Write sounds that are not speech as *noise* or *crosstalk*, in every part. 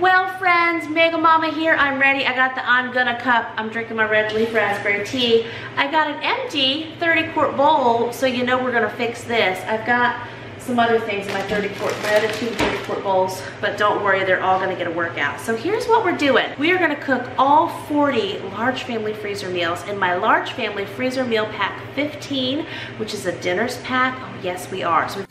Well, friends, Mega Mama here. I'm ready. I got the I'm Gonna cup. I'm drinking my red leaf raspberry tea. I got an empty 30 quart bowl, so you know we're gonna fix this. I've got some other things in my 30 quart, my other two 30 quart bowls, but don't worry, they're all gonna get a workout. So here's what we're doing. We are gonna cook all 40 large family freezer meals in my large family freezer meal pack 15, which is a dinner's pack. Oh yes, we are. So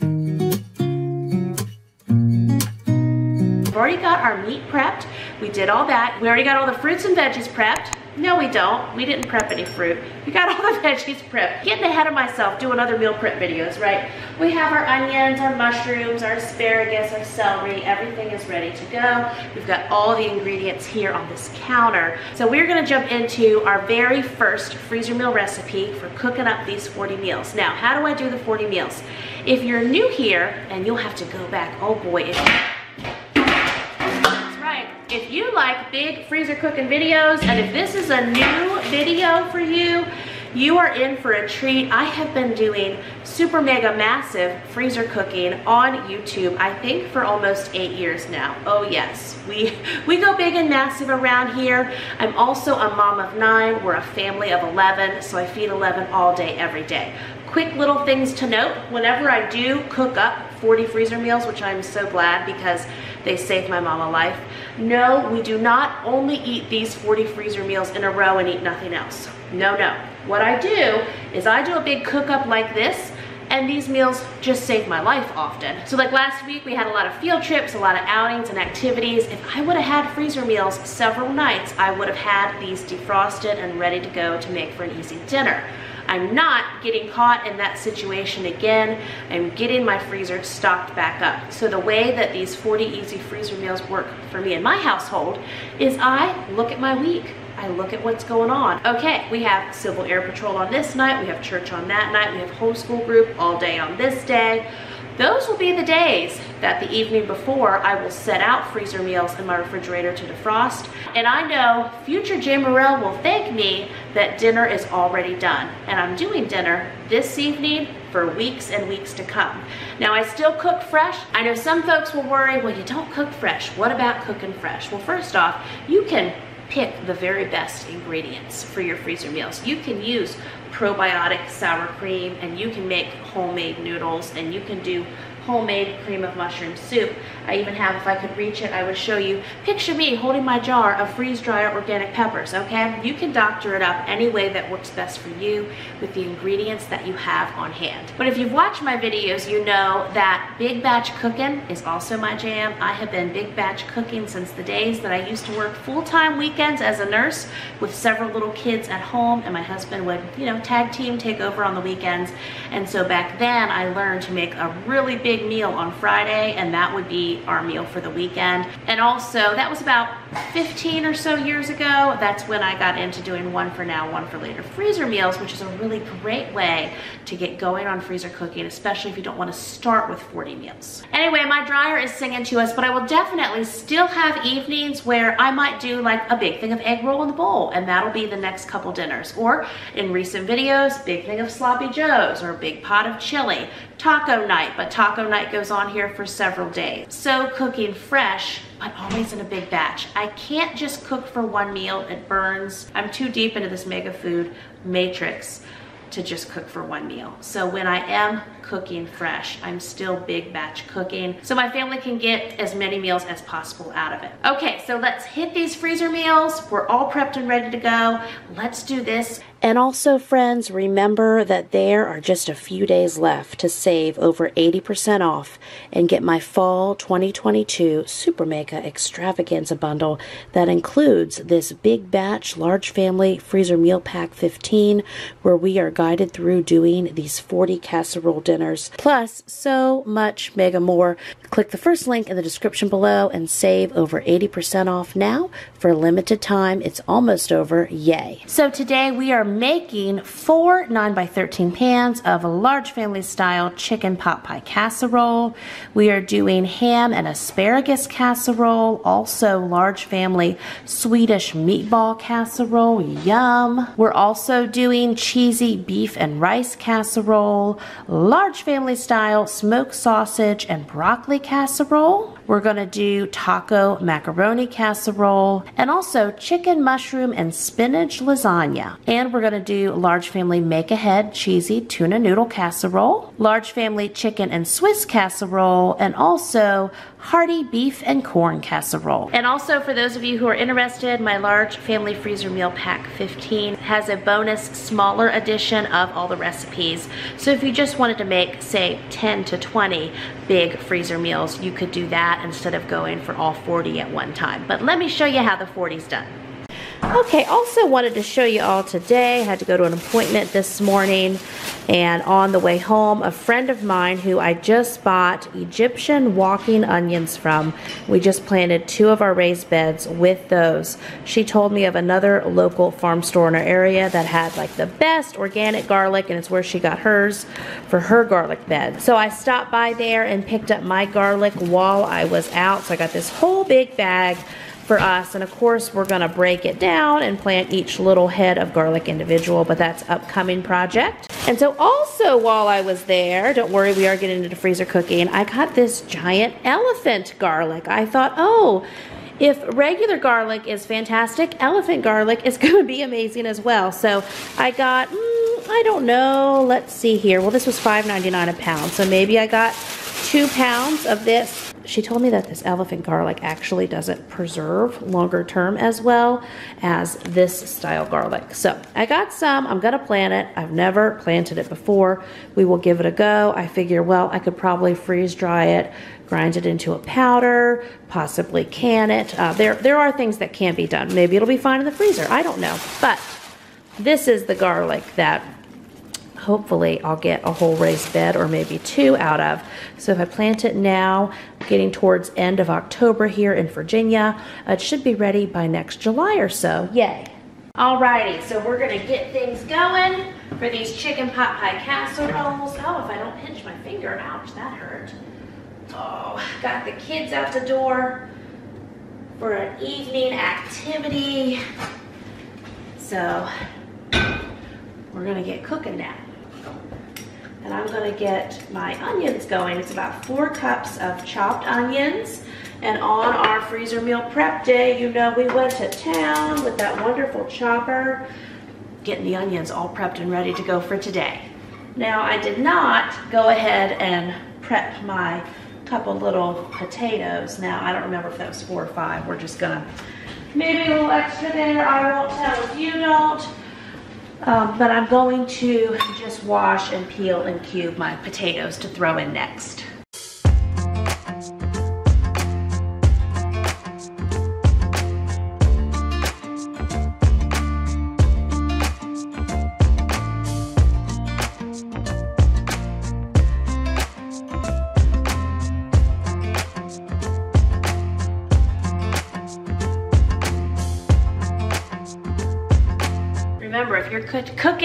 already got our meat prepped. We did all that. We already got all the fruits and veggies prepped. No, we don't. We didn't prep any fruit. We got all the *laughs* veggies prepped. Getting ahead of myself doing other meal prep videos, right? We have our onions, our mushrooms, our asparagus, our celery. Everything is ready to go. We've got all the ingredients here on this counter. So we're gonna jump into our very first freezer meal recipe for cooking up these 40 meals. Now, how do I do the 40 meals? If you're new here, and you'll have to go back, oh boy, if you like big freezer cooking videos, and if this is a new video for you, you are in for a treat. I have been doing super mega massive freezer cooking on YouTube, I think for almost eight years now. Oh yes, we, *laughs* we go big and massive around here. I'm also a mom of nine. We're a family of 11, so I feed 11 all day, every day. Quick little things to note, whenever I do cook up 40 freezer meals, which I'm so glad because they saved my mom a life. No, we do not only eat these 40 freezer meals in a row and eat nothing else. No, no. What I do is I do a big cook up like this and these meals just save my life often. So like last week we had a lot of field trips, a lot of outings and activities. If I would have had freezer meals several nights, I would have had these defrosted and ready to go to make for an easy dinner. I'm not getting caught in that situation again. I'm getting my freezer stocked back up. So the way that these 40 easy freezer meals work for me in my household is I look at my week. I look at what's going on. Okay, we have Civil Air Patrol on this night, we have church on that night, we have homeschool group all day on this day. Those will be the days that the evening before I will set out freezer meals in my refrigerator to defrost. And I know future Jamerrill will thank me that dinner is already done. And I'm doing dinner this evening for weeks and weeks to come. Now I still cook fresh. I know some folks will worry, well you don't cook fresh. What about cooking fresh? Well first off, you can pick the very best ingredients for your freezer meals. You can use probiotic sour cream and you can make homemade noodles and you can do homemade cream of mushroom soup. I even have, if I could reach it, I would show you, picture me holding my jar of freeze-dried organic peppers, okay? You can doctor it up any way that works best for you with the ingredients that you have on hand. But if you've watched my videos, you know that big batch cooking is also my jam. I have been big batch cooking since the days that I used to work full-time weekends as a nurse with several little kids at home and my husband would, you know, tag team take over on the weekends. And so back then I learned to make a really big big meal on Friday and that would be our meal for the weekend. And also that was about 15 or so years ago. That's when I got into doing one for now, one for later freezer meals, which is a really great way to get going on freezer cooking, especially if you don't want to start with 40 meals. Anyway, my dryer is singing to us, but I will definitely still have evenings where I might do like a big thing of egg roll in the bowl and that'll be the next couple dinners. Or in recent videos, big thing of sloppy joes or a big pot of chili taco night, but taco night goes on here for several days. So cooking fresh, but always in a big batch. I can't just cook for one meal, it burns. I'm too deep into this mega food matrix to just cook for one meal. So when I am cooking fresh, I'm still big batch cooking so my family can get as many meals as possible out of it. Okay, so let's hit these freezer meals. We're all prepped and ready to go. Let's do this. And also, friends, remember that there are just a few days left to save over 80% off and get my fall 2022 Super Mega Extravaganza bundle that includes this big batch large family freezer meal pack 15 where we are guided through doing these 40 casserole dinners plus so much mega more. Click the first link in the description below and save over 80% off now for a limited time. It's almost over. Yay. So today we are making four 9 by 13 pans of a large family style chicken pot pie casserole. We are doing ham and asparagus casserole, also large family Swedish meatball casserole, yum. We're also doing cheesy beef and rice casserole, large family style smoked sausage and broccoli casserole, We're gonna do taco macaroni casserole and also chicken, mushroom, and spinach lasagna. And we're gonna do large family make ahead cheesy tuna noodle casserole, large family chicken and Swiss casserole, and also hearty beef and corn casserole. And also for those of you who are interested, my large family freezer meal pack 15 has a bonus smaller edition of all the recipes. So if you just wanted to make say 10 to 20 big freezer meals, you could do that instead of going for all 40 at one time. But let me show you how the 40's done. Okay, also wanted to show you all today, had to go to an appointment this morning, and on the way home, a friend of mine who I just bought Egyptian walking onions from, we just planted two of our raised beds with those. She told me of another local farm store in our area that had like the best organic garlic, and it's where she got hers for her garlic bed. So I stopped by there and picked up my garlic while I was out, so I got this whole big bag for us. And of course, we're gonna break it down and plant each little head of garlic individual, but that's upcoming project. And so also while I was there, don't worry, we are getting into freezer cooking, I got this giant elephant garlic. I thought, oh, if regular garlic is fantastic, elephant garlic is *laughs* gonna be amazing as well. So I got, mm, I don't know, let's see here. Well, this was $5.99 a pound, so maybe I got two pounds of this she told me that this elephant garlic actually doesn't preserve longer term as well as this style garlic. So I got some, I'm gonna plant it. I've never planted it before. We will give it a go. I figure, well, I could probably freeze dry it, grind it into a powder, possibly can it. Uh, there, there are things that can be done. Maybe it'll be fine in the freezer, I don't know. But this is the garlic that hopefully I'll get a whole raised bed or maybe two out of. So if I plant it now, getting towards end of October here in Virginia, it should be ready by next July or so. Yay. Alrighty, so we're gonna get things going for these chicken pot pie casseroles. Oh, if I don't pinch my finger, ouch, that hurt. Oh, got the kids out the door for an evening activity. So we're gonna get cooking now and I'm gonna get my onions going. It's about four cups of chopped onions. And on our freezer meal prep day, you know, we went to town with that wonderful chopper, getting the onions all prepped and ready to go for today. Now, I did not go ahead and prep my couple little potatoes. Now, I don't remember if that was four or five. We're just gonna, maybe a little extra there. I won't tell if you don't. Um, but I'm going to just wash and peel and cube my potatoes to throw in next.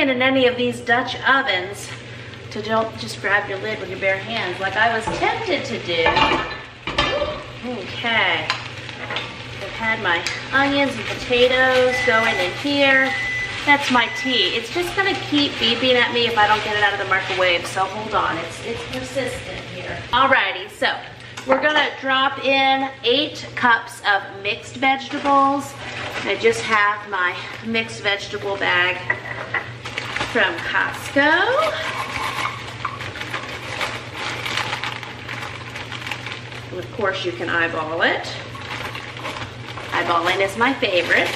In any of these Dutch ovens to don't just grab your lid with your bare hands like I was tempted to do. Okay. I've had my onions and potatoes going in here. That's my tea. It's just gonna keep beeping at me if I don't get it out of the microwave, so hold on, it's, it's persistent here. Alrighty, so we're gonna drop in eight cups of mixed vegetables. I just have my mixed vegetable bag from Costco. And of course you can eyeball it. Eyeballing is my favorite.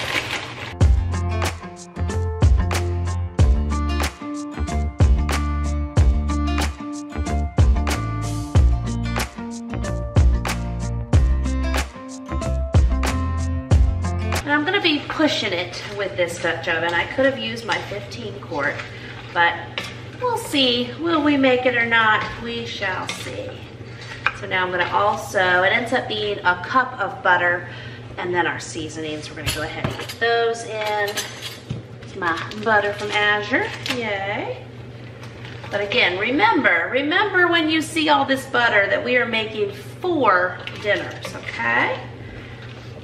Pushing it with this Dutch oven. I could have used my 15 quart, but we'll see. Will we make it or not? We shall see. So now I'm gonna also, it ends up being a cup of butter and then our seasonings. We're gonna go ahead and get those in. It's my butter from Azure, yay. But again, remember, remember when you see all this butter that we are making four dinners, okay?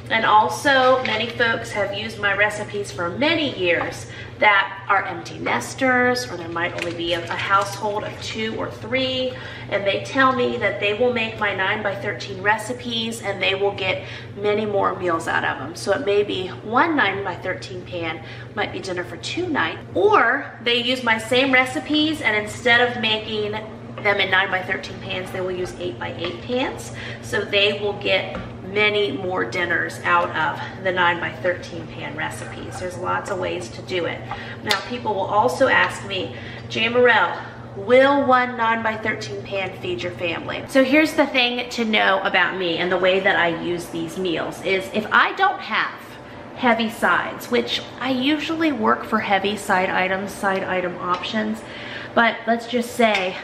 And also, many folks have used my recipes for many years that are empty nesters or there might only be a, a, household of two or three and they tell me that they will make my 9 by 13 recipes and they will get many more meals out of them. So it may be one 9 by 13 pan might be dinner for two nights or they use my same recipes and instead of making them in 9 by 13 pans, they will use 8 by 8 pans. So they will get many more dinners out of the 9 by 13 pan recipes. There's lots of ways to do it. Now people will also ask me, Jamerrill, will one 9 by 13 pan feed your family? So here's the thing to know about me and the way that I use these meals is if I don't have heavy sides, which I usually work for heavy side items, side item options, but let's just say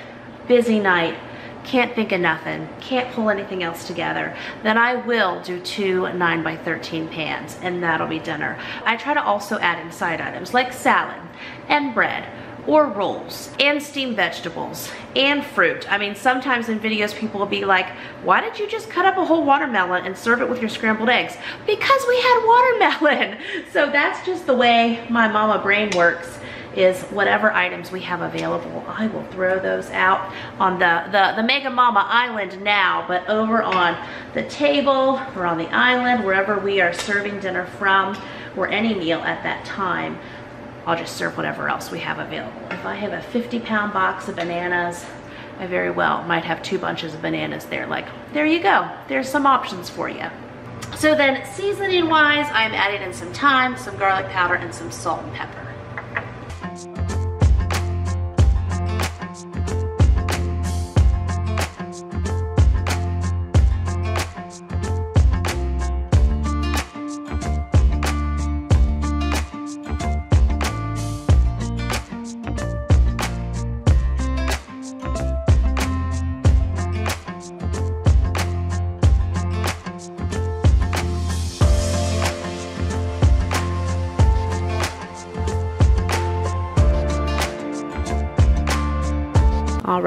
busy night, can't think of nothing, can't pull anything else together, then I will do two 9 by 13 pans and that'll be dinner. I try to also add in side items like salad and bread or rolls and steamed vegetables and fruit. I mean, sometimes in videos people will be like, why did you just cut up a whole watermelon and serve it with your scrambled eggs? Because we had watermelon. *laughs* So that's just the way my mama brain works is whatever items we have available, I will throw those out on the, the, the Mega Mama Island now, but over on the table or on the island, wherever we are serving dinner from, or any meal at that time, I'll just serve whatever else we have available. If I have a 50 pound box of bananas, I very well might have two bunches of bananas there. Like, there you go. There's some options for you. So then seasoning wise, I'm adding in some thyme, some garlic powder, and some salt and pepper.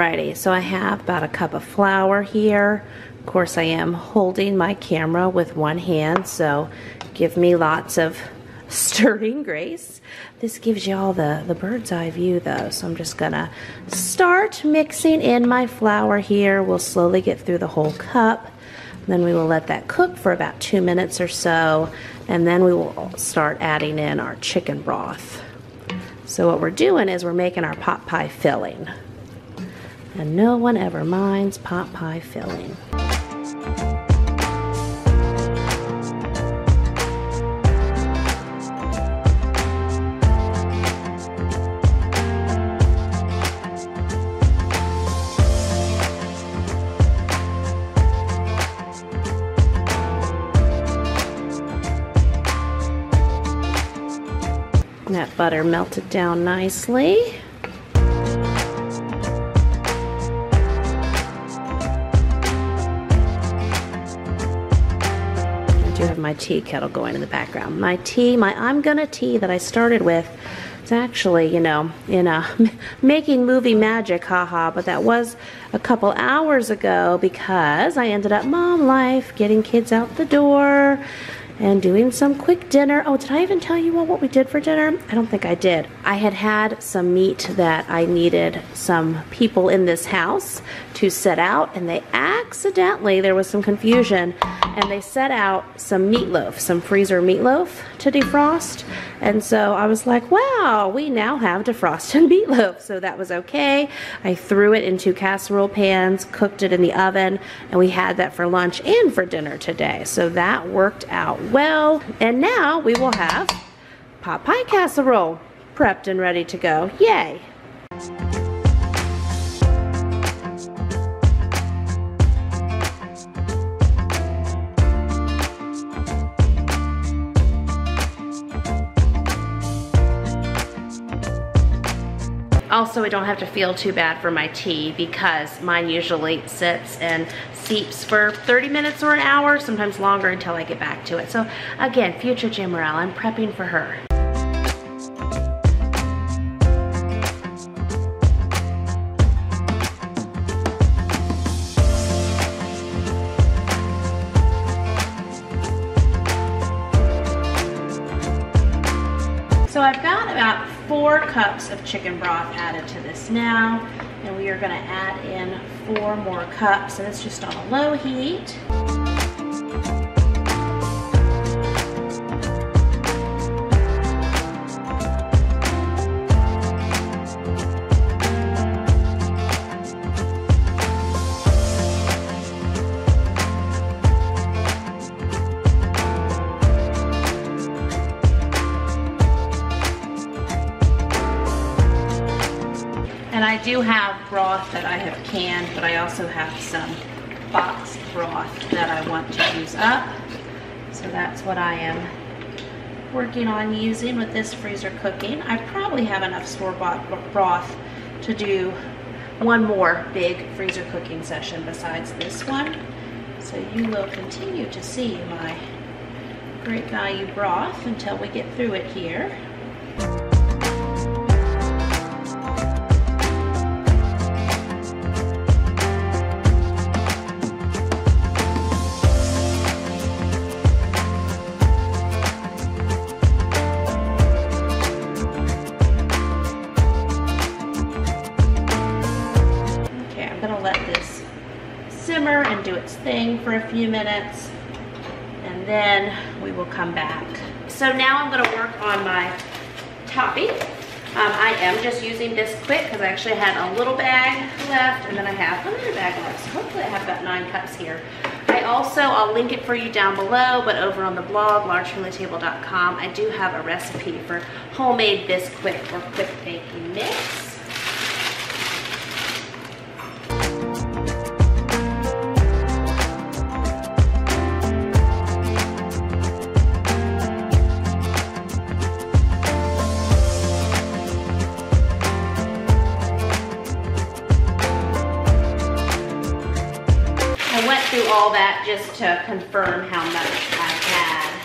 Alrighty, so I have about a cup of flour here. Of course, I am holding my camera with one hand, so give me lots of *laughs* stirring grace. This gives you all the, the bird's eye view though, so I'm just gonna start mixing in my flour here. We'll slowly get through the whole cup. Then we will let that cook for about two minutes or so, and then we will start adding in our chicken broth. So what we're doing is we're making our pot pie filling and no one ever minds pot pie filling. That butter melted down nicely. My tea kettle going in the background. My tea, my I'm Gonna tea that I started with, it's actually, you know, in a *laughs* making movie magic, haha, but that was a couple hours ago because I ended up mom life, getting kids out the door, and doing some quick dinner. Oh, did I even tell you all what we did for dinner? I don't think I did. I had had some meat that I needed some people in this house to set out, and they accidentally, there was some confusion, and they set out some meatloaf, some freezer meatloaf to defrost. And so I was like, wow, we now have defrosted *laughs* meatloaf. So that was okay. I threw it into casserole pans, cooked it in the oven, and we had that for lunch and for dinner today. So that worked out well. And now we will have pot pie casserole prepped and ready to go. Yay! Also, I don't have to feel too bad for my tea because mine usually sits and seeps for 30 minutes or an hour, sometimes longer until I get back to it. So again, future Jamerrill, I'm prepping for her. Cups of chicken broth added to this now. And we are gonna add in four more cups, and it's just on a low heat. Also have some boxed broth that I want to use up. So that's what I am working on using with this freezer cooking. I probably have enough store-bought broth to do one more big freezer cooking session besides this one. So you will continue to see my great value broth until we get through it here. Few minutes and then we will come back. So now I'm gonna work on my topping. Um, I am just using this quick because I actually had a little bag left and then I have another bag left. So hopefully I have about nine cups here. I also, I'll link it for you down below, but over on the blog, largefamilytable.com, I do have a recipe for homemade Bisquick or quick baking mix. To confirm how much I had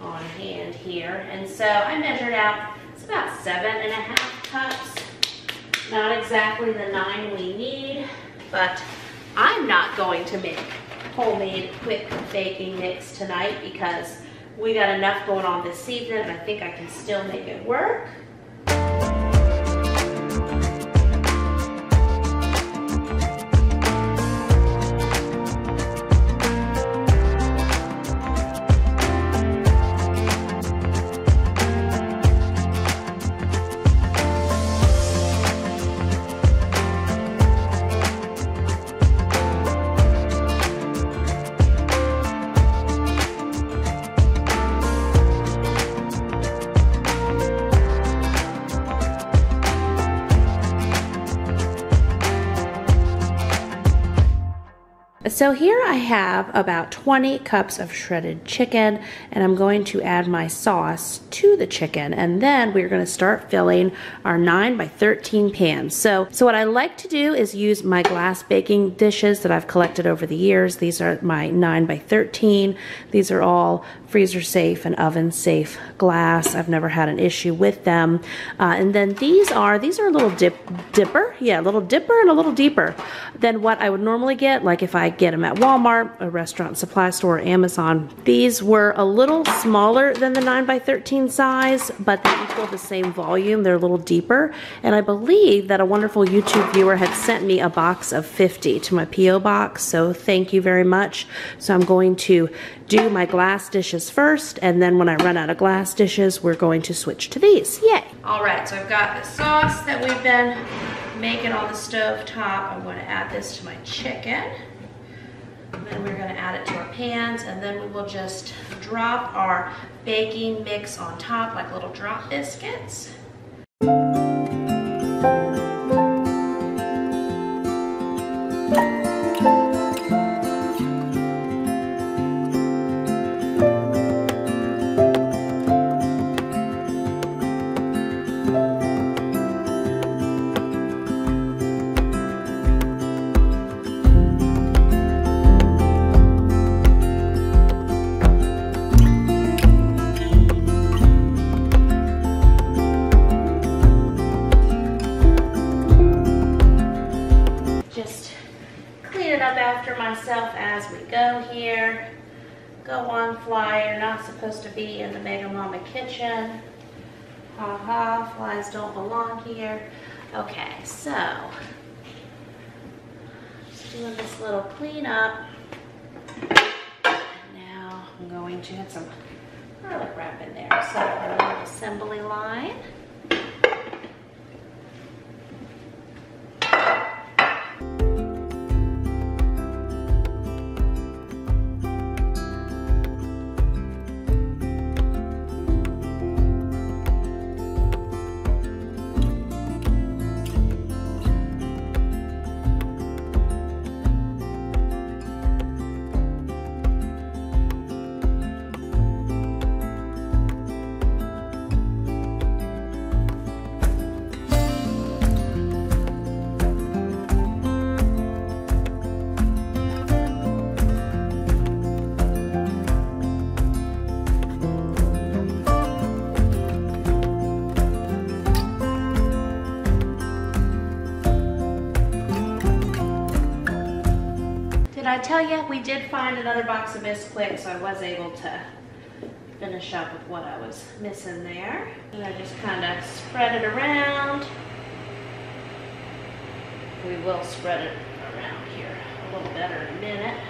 on hand here. And so I measured out, it's about seven and a half cups. Not exactly the nine we need, but I'm not going to make homemade quick baking mix tonight because we got enough going on this evening and I think I can still make it work. So here I have about 20 cups of shredded chicken and I'm going to add my sauce to the chicken and then we're going to start filling our 9 by 13 pans. So, so what I like to do is use my glass baking dishes that I've collected over the years. These are my 9 by 13. These are all freezer safe and oven safe glass. I've never had an issue with them. Uh, and then these are, these are a little dip, dipper. Yeah, a little dipper and a little deeper than what I would normally get. Like if I get them at Walmart, a restaurant supply store, Amazon. These were a little smaller than the 9 by 13 size, but they equal the same volume. They're a little deeper. And I believe that a wonderful YouTube viewer had sent me a box of 50 to my P.O. box. So thank you very much. So I'm going to do my glass dishes first, and then when I run out of glass dishes, we're going to switch to these. Yay! All right, so I've got the sauce that we've been making on the stove top. I'm going to add this to my chicken. And then we're gonna add it to our pans and then we will just drop our baking mix on top like little drop biscuits. Little cleanup. Now I'm going to add some garlic wrap in there. So a little assembly line. Tell you we did find another box of Bisquick, so I was able to finish up with what I was missing there. And I just kind of spread it around. We will spread it around here a little better in a minute.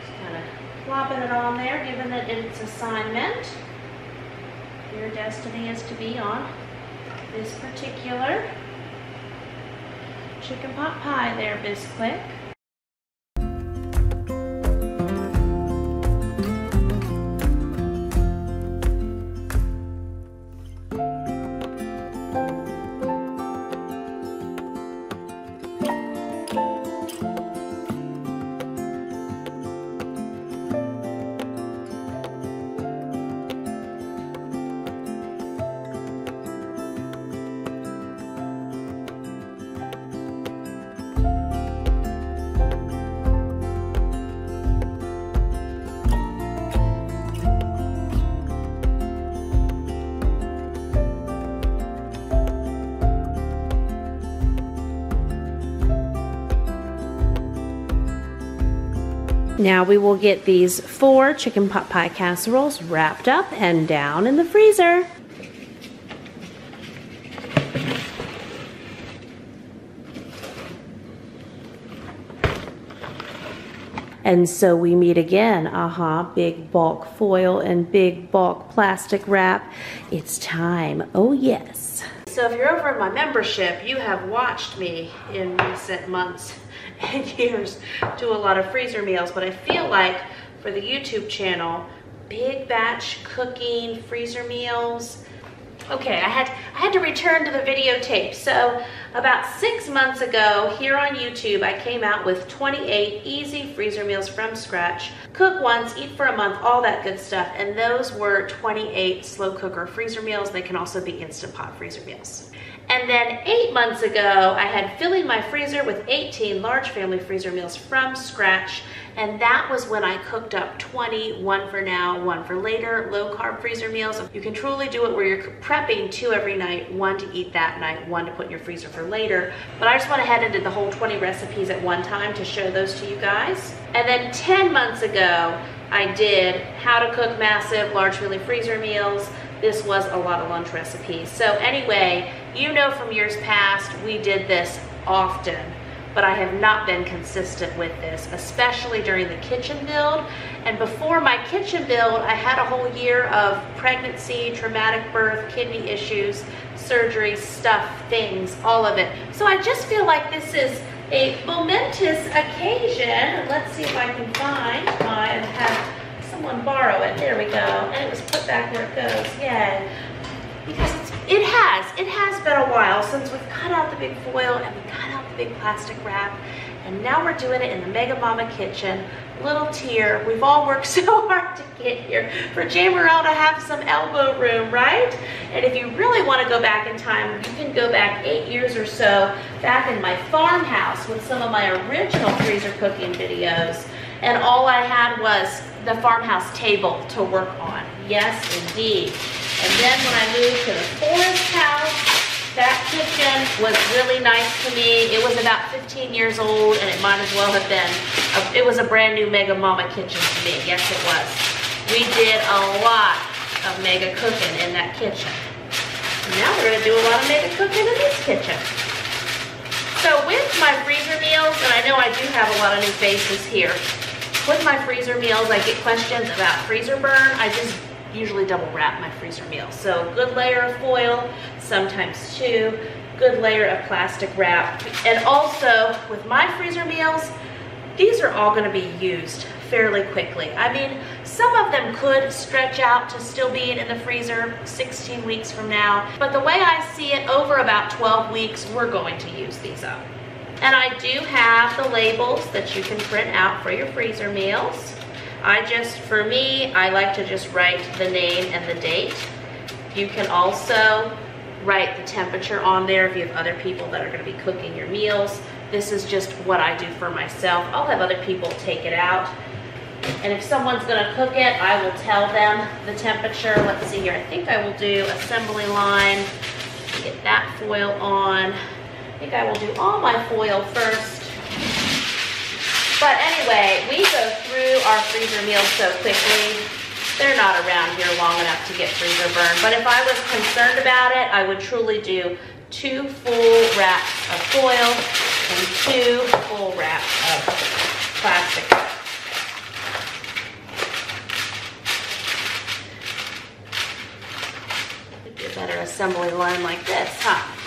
Just kind of plopping it on there, given that it's assignment. Your destiny is to be on this particular chicken pot pie there, Bisquick. Now we will get these four chicken pot pie casseroles wrapped up and down in the freezer. And so we meet again. Aha, uh -huh, big bulk foil and big bulk plastic wrap. It's time. Oh, yes. So if you're over in my membership, you have watched me in recent months and *laughs* years do a lot of freezer meals, but I feel like for the YouTube channel, big batch cooking, freezer meals, okay, I had, I had to return to the videotape. So about six months ago here on YouTube, I came out with 28 easy freezer meals from scratch. Cook once, eat for a month, all that good stuff. And those were 28 slow cooker freezer meals. They can also be Instant Pot freezer meals. And then eight months ago, I had filling my freezer with 18 large family freezer meals from scratch. And that was when I cooked up 20, one for now, one for later, low carb freezer meals. You can truly do it where you're prepping two every night, one to eat that night, one to put in your freezer for later. But I just went ahead and did the whole 20 recipes at one time to show those to you guys. And then 10 months ago, I did how to cook massive large family freezer meals. This was a lot of lunch recipes. So anyway, you know from years past, we did this often, but I have not been consistent with this, especially during the kitchen build. And before my kitchen build, I had a whole year of pregnancy, traumatic birth, kidney issues, surgery, stuff, things, all of it. So I just feel like this is a momentous occasion. Let's see if I can find my, have someone borrow it. There we go. And it was put back where it goes. Yay because it has, it has been a while since we've cut out the big foil and we cut out the big plastic wrap and now we're doing it in the Mega Mama kitchen. Little tear, we've all worked *laughs* so hard to get here for Jamerrill to have some elbow room, right? And if you really want to go back in time, you can go back eight years or so back in my farmhouse with some of my original freezer cooking videos. And all I had was the farmhouse table to work on. Yes, indeed. And then when I moved to the forest house, that kitchen was really nice to me. It was about 15 years old and it might as well have been, a, it was a brand new Mega Mama kitchen to me. Yes, it was. We did a lot of mega cooking in that kitchen. Now we're gonna do a lot of mega cooking in this kitchen. So with my freezer meals, and I know I do have a lot of new faces here, with my freezer meals, I get questions about freezer burn. I just usually double wrap my freezer meals. So good layer of foil, sometimes two, good layer of plastic wrap. And also with my freezer meals, these are all gonna be used fairly quickly. I mean, some of them could stretch out to still be in the freezer 16 weeks from now, but the way I see it, over about 12 weeks, we're going to use these up. And I do have the labels that you can print out for your freezer meals. I just, for me, I like to just write the name and the date. You can also write the temperature on there if you have other people that are gonna be cooking your meals. This is just what I do for myself. I'll have other people take it out. And if someone's gonna cook it, I will tell them the temperature. Let's see here, I think I will do assembly line, get that foil on. I think I will do all my foil first but anyway, we go through our freezer meals so quickly. They're not around here long enough to get freezer burn. But if I was concerned about it, I would truly do two full wraps of foil and two full wraps of plastic It'd be a better assembly line like this, huh?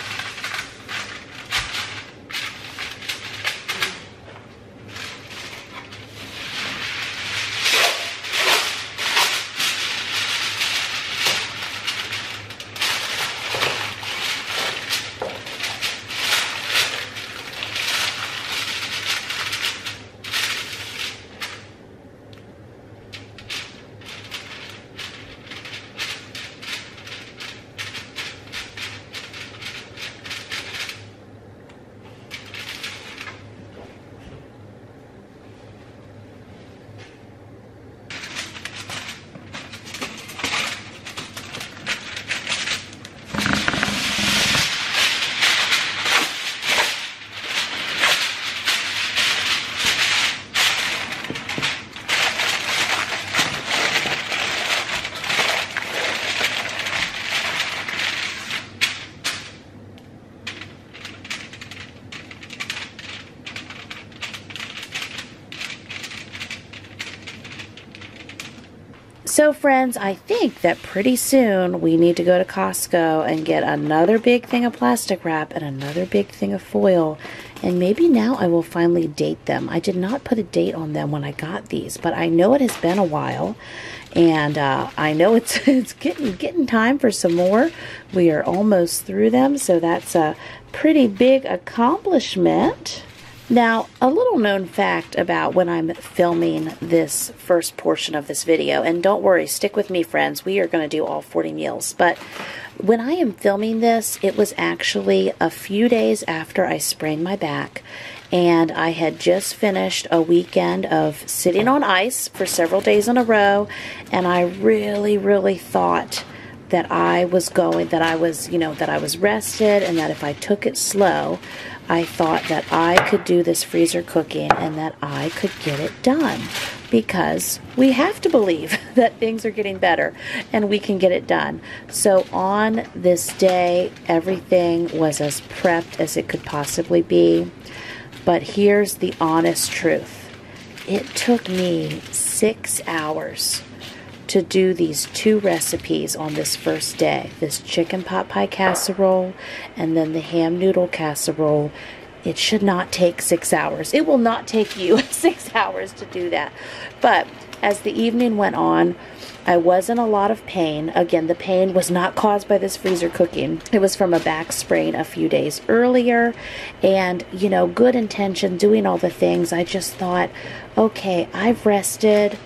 So, friends, I think that pretty soon we need to go to Costco and get another big thing of plastic wrap and another big thing of foil. And maybe now I will finally date them. I did not put a date on them when I got these, but I know it has been a while. And uh, I know it's *laughs* it's getting getting time for some more. We are almost through them, so that's a pretty big accomplishment. Now, a little known fact about when I'm filming this first portion of this video, and don't worry, stick with me, friends, we are going to do all 40 meals, but when I am filming this, it was actually a few days after I sprained my back, and I had just finished a weekend of sitting on ice for several days in a row, and I really, really thought that I was going, that I was, you know, that I was rested, and that if I took it slow, I thought that I could do this freezer cooking and that I could get it done because we have to believe *laughs* that things are getting better and we can get it done. So on this day, everything was as prepped as it could possibly be. But here's the honest truth it took me six hours to do these two recipes on this first day this chicken pot pie casserole and then the ham noodle casserole. It should not take six hours. It will not take you *laughs* six hours to do that. But as the evening went on, I was in a lot of pain. Again, the pain was not caused by this freezer cooking. It was from a back sprain a few days earlier. And, you know, good intention, doing all the things. I just thought, okay, I've rested.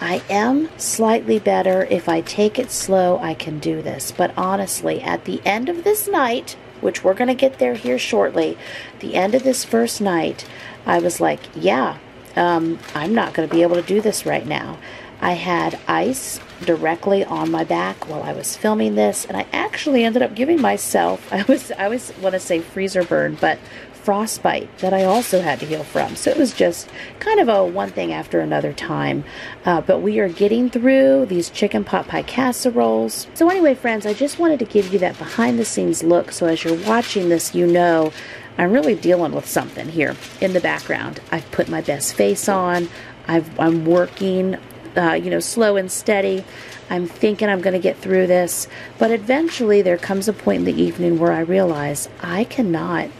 I am slightly better. If I take it slow, I can do this. But honestly, at the end of this night, which we're going to get there here shortly, the end of this first night, I was like, yeah, um, I'm not going to be able to do this right now. I had ice directly on my back while I was filming this, and I actually ended up giving myself, *laughs* I was, I always want to say freezer burn, but frostbite that I also had to heal from. So it was just kind of a one thing after another time. Uh, but we are getting through these chicken pot pie casseroles. So anyway, friends, I just wanted to give you that behind the scenes look. So as you're watching this, you know I'm really dealing with something here in the background. I've put my best face on. i am working, uh, you know, slow and steady. I'm thinking I'm going to get through this. But eventually, there comes a point in the evening where I realize I cannot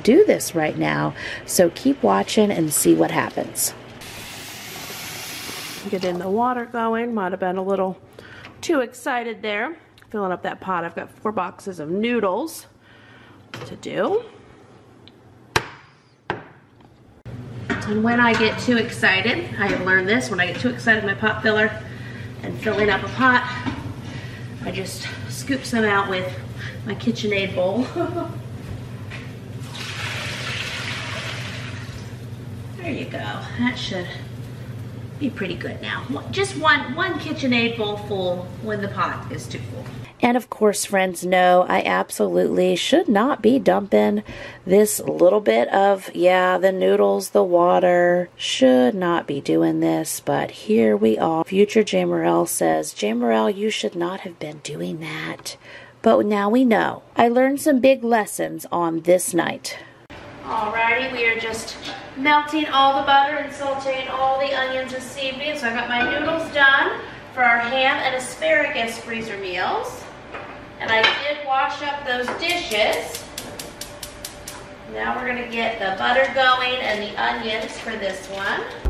do this right now. So keep watching and see what happens. Getting the water going. Might have been a little too excited there. Filling up that pot. I've got four boxes of noodles to do. And when I get too excited, I have learned this, when I get too excited my pot filler and filling up a pot, I just scoop some out with my KitchenAid bowl. *laughs* there you go. That should be pretty good now. Just one, one KitchenAid bowl full when the pot is too full. And of course, friends, no, I absolutely should not be dumping this little bit of, yeah, the noodles, the water. Should not be doing this, but here we are. Future Jamerrill says, Jamerrill, you should not have been doing that. But now we know. I learned some big lessons on this night. Alrighty, we are just melting all the butter and sauteing all the onions this evening. So I got my noodles done for our ham and asparagus freezer meals. And I did wash up those dishes. Now we're gonna get the butter going and the onions for this one.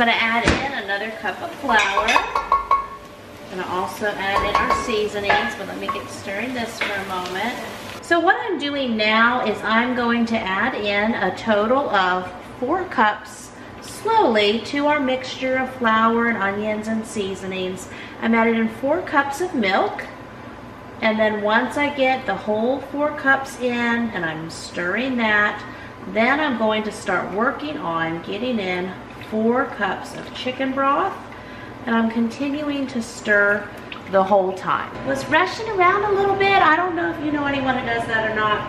Gonna add in another cup of flour I'm gonna also add in our seasonings, but let me get stirring this for a moment. So what I'm doing now is I'm going to add in a total of four cups slowly to our mixture of flour and onions and seasonings. I'm adding in four cups of milk. And then once I get the whole four cups in and I'm stirring that, then I'm going to start working on getting in four cups of chicken broth and I'm continuing to stir the whole time. Was rushing around a little bit. I don't know if you know anyone who does that or not.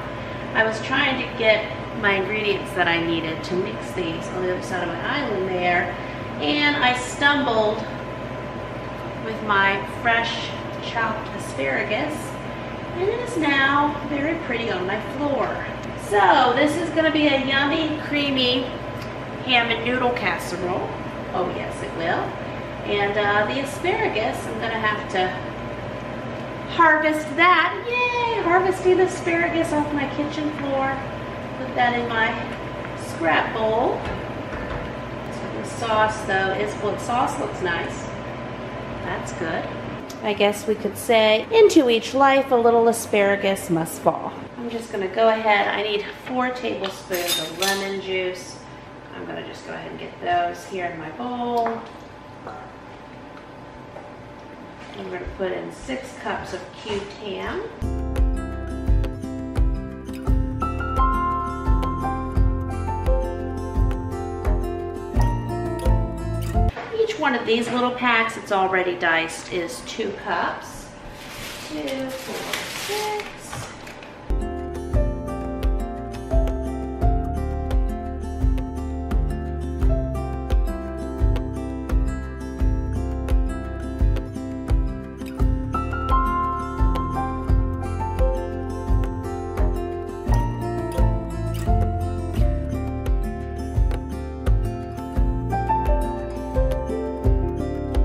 I was trying to get my ingredients that I needed to mix these on the other side of my island there and I stumbled with my fresh chopped asparagus and it is now very pretty on my floor. So this is going to be a yummy, creamy ham and noodle casserole. Oh yes, it will. And uh, the asparagus, I'm to have to harvest that. Yay! Harvesting asparagus off my kitchen floor. Put that in my scrap bowl. So the sauce, though, is well, sauce looks nice. That's good. I guess we could say, into each life a little asparagus must fall. I'm just to go ahead. I need four tablespoons of lemon juice. I'm to just go ahead and get those here in my bowl. I'm to put in six cups of ham. Each one of these little packs, it's already diced, is two cups. Two, four, six.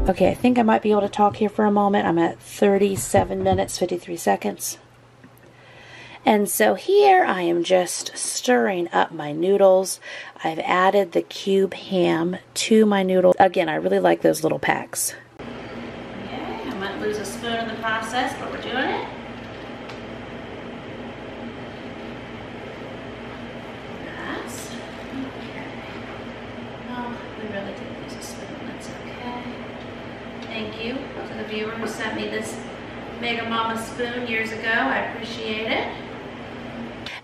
Okay, I think I might be able to talk here for a moment. I'm at 37 minutes, 53 seconds. And so here I am just stirring up my noodles. I've added the cube ham to my noodles. Again, I really like those little packs. Okay, I might lose a spoon in the process, but we're doing it. Yes. Okay. Oh, we really did lose a spoon. That's okay. Thank you to the viewer who sent me this Mega Mama spoon years ago. I appreciate it.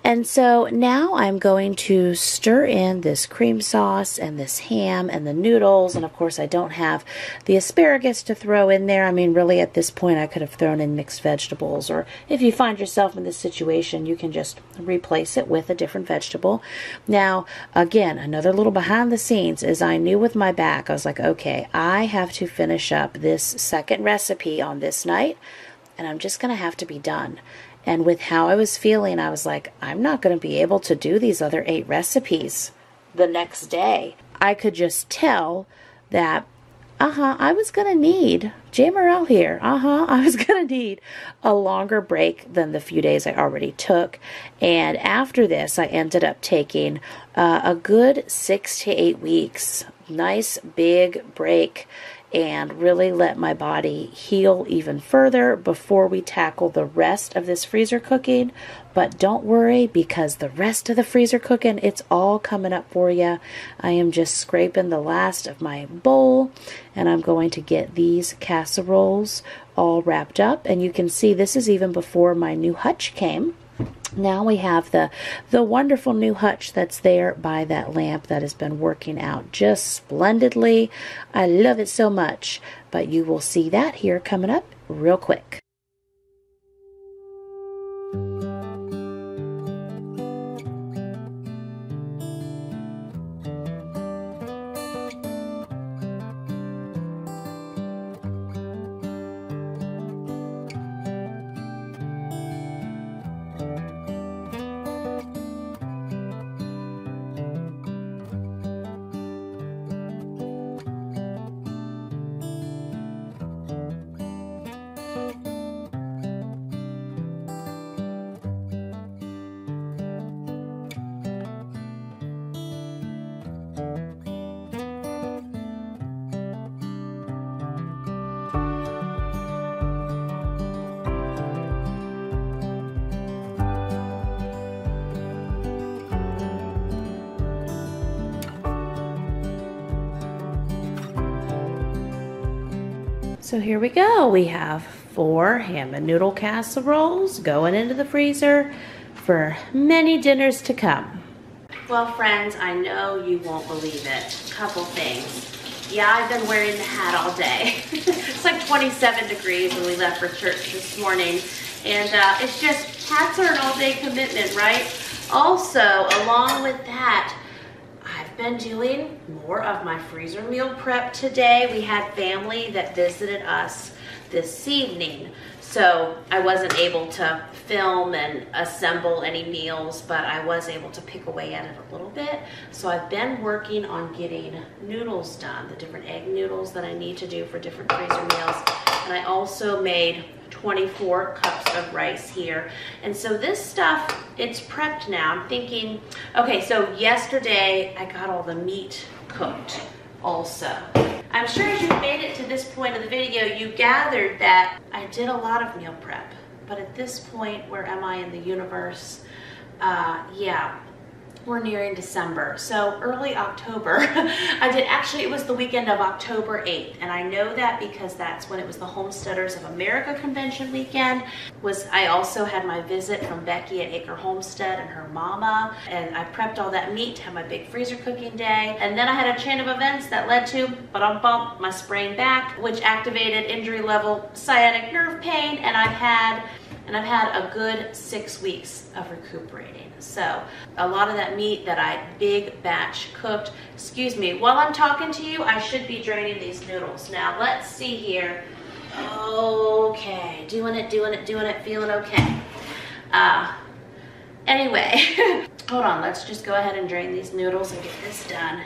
And so now I'm going to stir in this cream sauce and this ham and the noodles. And of course, I don't have the asparagus to throw in there. I mean, really, at this point, I could have thrown in mixed vegetables. Or if you find yourself in this situation, you can just replace it with a different vegetable. Now, again, another little behind the scenes is I knew with my back, I was like, okay, I have to finish up this second recipe on this night, and I'm just going to have to be done. And with how I was feeling, I was like, I'm not going to be able to do these other eight recipes the next day. I could just tell that, uh huh, I was going to need, Jamerrill here, uh huh, *laughs* I was going to need a longer break than the few days I already took. And after this, I ended up taking uh, a good six to eight weeks. Nice big break and really let my body heal even further before we tackle the rest of this freezer cooking. But don't worry because the rest of the freezer cooking, it's all coming up for you. I am just scraping the last of my bowl and I'm going to get these casseroles all wrapped up. And you can see this is even before my new hutch came. Now we have the the wonderful new hutch that's there by that lamp that has been working out just splendidly. I love it so much, but you will see that here coming up real quick. Ham and noodle casseroles going into the freezer for many dinners to come. Well, friends, I know you won't believe it. Couple things. Yeah, I've been wearing the hat all day. *laughs* it's like 27 degrees when we left for church this morning. And uh, it's just, hats are an all-day commitment, right? Also, along with that, I've been doing more of my freezer meal prep today. We had family that visited us this evening. So I wasn't able to film and assemble any meals, but I was able to pick away at it a little bit. So I've been working on getting noodles done, the different egg noodles that I need to do for different freezer meals. And I also made 24 cups of rice here. And so this stuff, it's prepped now. I'm thinking, okay, so yesterday I got all the meat cooked also. I'm sure as you made it to this point of the video, you gathered that I did a lot of meal prep. But at this point, where am I in the universe? Uh, yeah, we're nearing December. So early October, *laughs* I did actually, it was the weekend of October 8th. And I know that because that's when it was the Homesteaders of America convention weekend. Was I also had my visit from Becky at Acre Homestead and her mama. And I prepped all that meat to have my big freezer cooking day. And then I had a chain of events that led to, but um bump, my sprained back, which activated injury level sciatic nerve pain. And I've had and I've had a good six weeks of recuperating. So a lot of that meat that I big batch cooked, excuse me, while I'm talking to you, I should be draining these noodles. Now let's see here. Okay, doing it, doing it, doing it, feeling okay. Uh, anyway, *laughs* hold on, let's just go ahead and drain these noodles and get this done.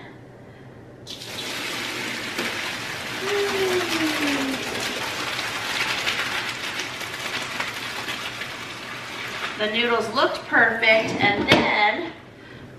The noodles looked perfect and then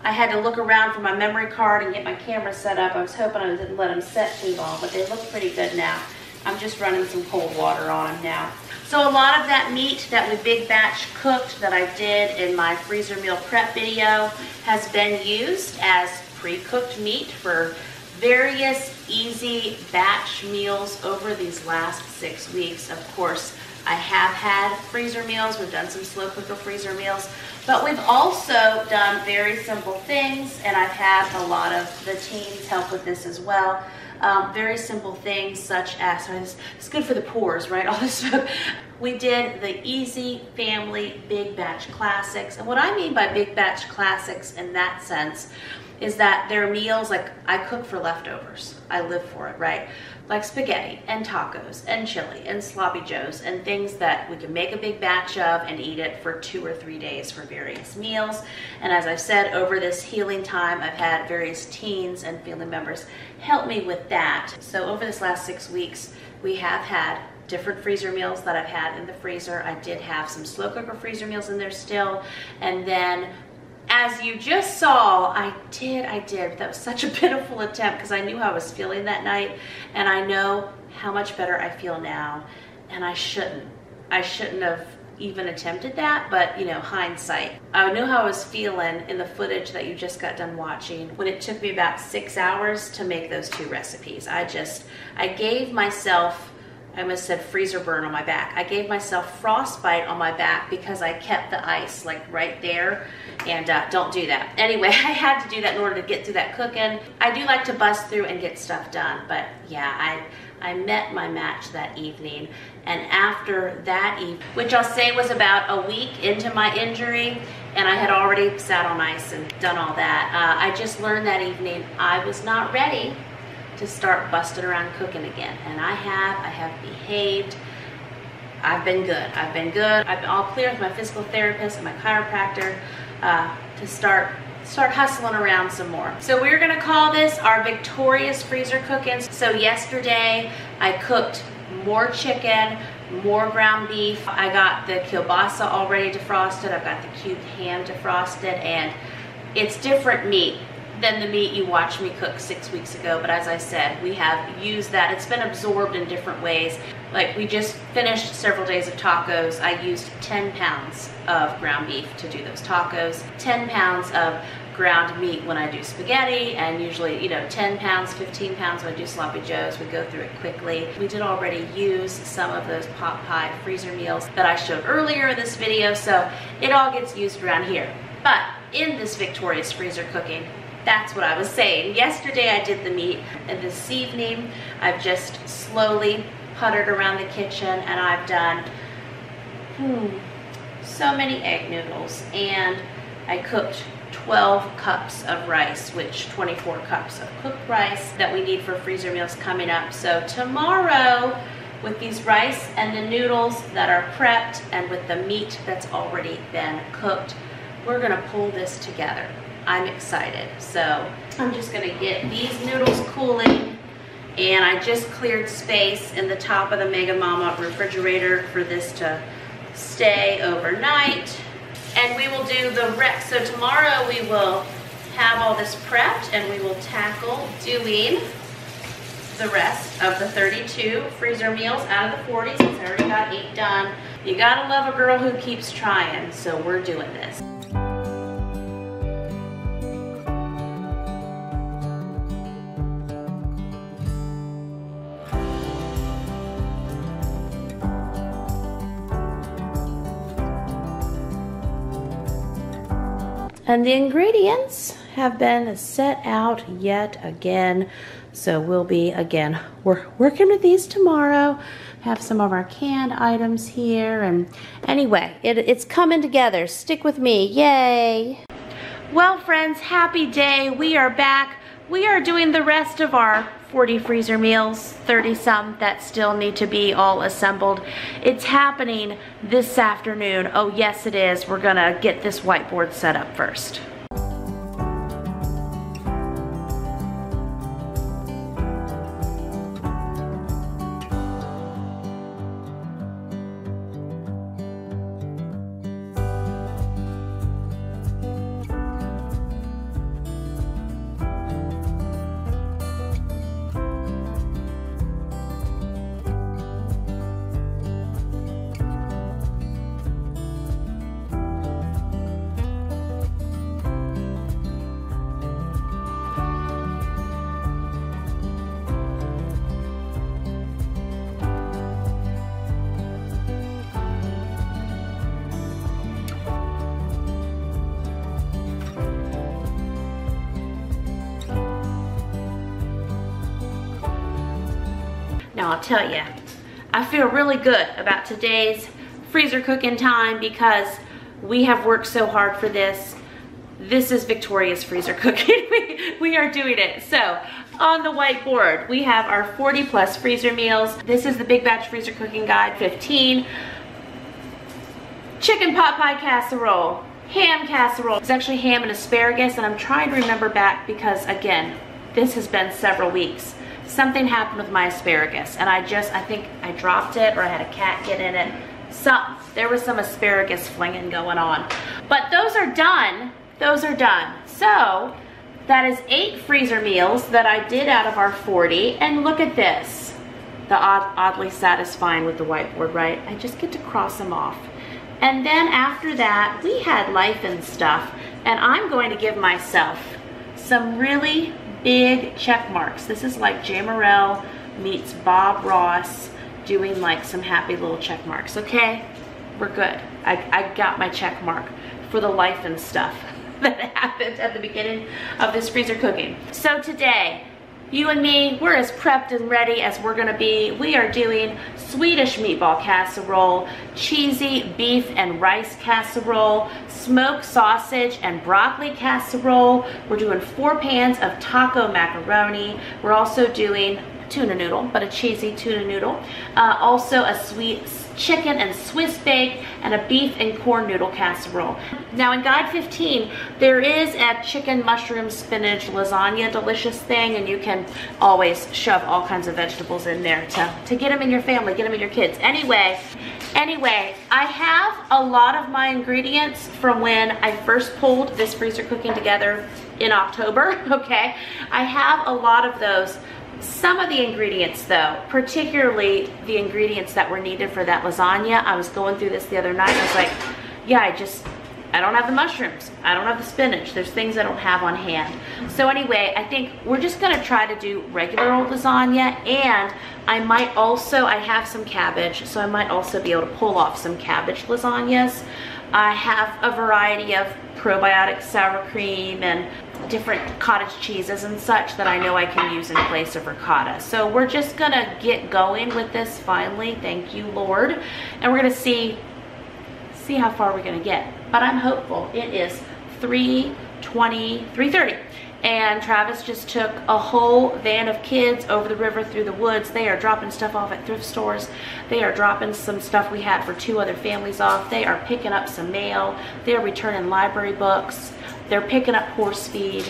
I had to look around for my memory card and get my camera set up. I was hoping I didn't let them set too long, but they look pretty good now. I'm just running some cold water on them now. So a lot of that meat that we big batch cooked that I did in my freezer meal prep video has been used as pre-cooked meat for various easy batch meals over these last six weeks. Of course, I have had freezer meals. We've done some slow cooker freezer meals, but we've also done very simple things, and I've had a lot of the teens help with this as well. Um, very simple things such as, it's, it's good for the pores, right? *laughs* All this stuff. We did the Easy Family Big Batch Classics. And what I mean by Big Batch Classics in that sense is that they're meals like I cook for leftovers. I live for it, right? Like spaghetti and tacos and chili and sloppy joes and things that we can make a big batch of and eat it for two or three days for various meals. And as I've said, over this healing time, I've had various teens and family members help me with that. So over this last six weeks, we have had different freezer meals that I've had in the freezer. I did have some slow cooker freezer meals in there still. And then as you just saw, I did, I did. That was such a *laughs* pitiful attempt because I knew how I was feeling that night. And I know how much better I feel now. And I shouldn't. I shouldn't have even attempted that, but you know, hindsight. I knew how I was feeling in the footage that you just got done watching when it took me about six hours to make those two recipes. I just, I gave myself I almost said freezer burn on my back. I gave myself frostbite on my back because I kept the ice like right there and uh, don't do that. *laughs* Anyway, I had to do that in order to get through that cooking. I do like to bust through and get stuff done, but yeah, I, I met my match that evening. And after that evening, which I'll say was about a week into my injury, and I had already sat on ice and done all that, uh, I just learned that evening I was not ready to start busting around cooking again. And I have, I have behaved. I've been good. I've been good. I've been all clear with my physical therapist and my chiropractor uh, to start start hustling around some more. So we're gonna call this our victorious freezer cooking. So yesterday I cooked more chicken, more ground beef. I got the kielbasa already defrosted. I've got the cubed ham defrosted and it's different meat than the meat you watched me cook six weeks ago. But as I said, we have used that. It's been absorbed in different ways. Like we just finished several days of tacos. I used 10 pounds of ground beef to do those tacos, 10 pounds of ground meat when I do spaghetti, and usually, you know, 10 pounds, 15 pounds when I do sloppy joes. We go through it quickly. We did already use some of those pot pie freezer meals that I showed earlier in this video, so it all gets used around here. But in this victorious freezer cooking, that's what I was saying. Yesterday I did the meat, and this evening I've just slowly puttered around the kitchen and I've done hmm, so many egg noodles and I cooked 12 cups of rice, which 24 cups of cooked rice that we need for freezer meals coming up. So tomorrow, with these rice and the noodles that are prepped and with the meat that's already been cooked, we're gonna pull this together. I'm excited. So I'm just gonna get these noodles cooling and I just cleared space in the top of the Mega Mama refrigerator for this to stay overnight. And we will do the rest. So tomorrow we will have all this prepped and we will tackle doing the rest of the 32 freezer meals out of the 40 since I already got eight done. You gotta love a girl who keeps trying, so we're doing this. And the ingredients have been set out yet again. So we'll be, again, we're working with these tomorrow. Have some of our canned items here. And anyway, it, it's coming together. Stick with me. Yay. Well, friends, happy day. We are back. We are doing the rest of our 40 freezer meals, 30 some that still need to be all assembled. It's happening this afternoon. Oh yes it is. We're gonna get this whiteboard set up first. About today's freezer cooking time because we have worked so hard for this. This is victorious freezer cooking. *laughs* we, we are doing it. So on the whiteboard, we have our 40 plus freezer meals. This is the Big Batch Freezer Cooking Guide 15. Chicken pot pie casserole, ham casserole. It's actually ham and asparagus and I'm trying to remember back because again, this has been several weeks. Something happened with my asparagus and I just, I think I dropped it or I had a cat get in it. Something, there was some asparagus flinging going on. But those are done, those are done. So that is eight freezer meals that I did out of our 40 and look at this. The odd, oddly satisfying with the whiteboard, right? I just get to cross them off. And then after that, we had life and stuff. And I'm going to give myself some really big check marks. This is like Jamerrill meets Bob Ross doing like some happy little check marks, okay? We're good. I, I got my check mark for the life and stuff *laughs* that happened at the beginning of this freezer cooking. So today, you and me, we're as prepped and ready as we're gonna be. We are doing Swedish meatball casserole, cheesy beef and rice casserole, smoked sausage and broccoli casserole. We're doing four pans of taco macaroni. We're also doing tuna noodle, but a cheesy tuna noodle. Uh, also a sweet chicken and Swiss bake, and a beef and corn noodle casserole. Now in Guide 15, there is a chicken, mushroom, spinach, lasagna delicious thing, and you can always shove all kinds of vegetables in there to, to get them in your family, get them in your kids. Anyway, Anyway, I have a lot of my ingredients from when I first pulled this freezer cooking together in October, *laughs* okay? I have a lot of those some of the ingredients though, particularly the ingredients that were needed for that lasagna, I was going through this the other night I was like, yeah, I just, I don't have the mushrooms. I don't have the spinach. There's things I don't have on hand. So anyway, I think we're just gonna try to do regular old lasagna and I might also, I have some cabbage, so I might also be able to pull off some cabbage lasagnas. I have a variety of probiotic sour cream and different cottage cheeses and such that I know I can use in place of ricotta. So we're just gonna get going with this finally, thank you Lord. And we're gonna see, see how far we're gonna get. But I'm hopeful. It is 320, 330 and Travis just took a whole van of kids over the river through the woods. They are dropping stuff off at thrift stores. They are dropping some stuff we had for two other families off. They are picking up some mail. They're returning library books. They're picking up horse feed.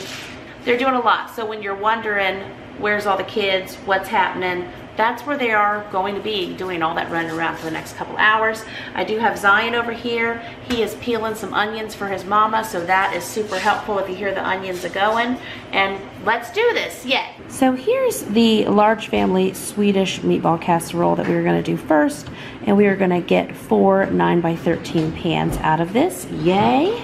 They're doing a lot. So when you're wondering where's all the kids, what's happening, that's where they are going to be doing all that running around for the next couple hours. I do have Zion over here. He is peeling some onions for his mama, so that is super helpful if you hear the onions are going. And let's do this, yay! So here's the large family Swedish meatball casserole that we were gonna do first. And we are gonna get four 9 by 13 pans out of this, yay.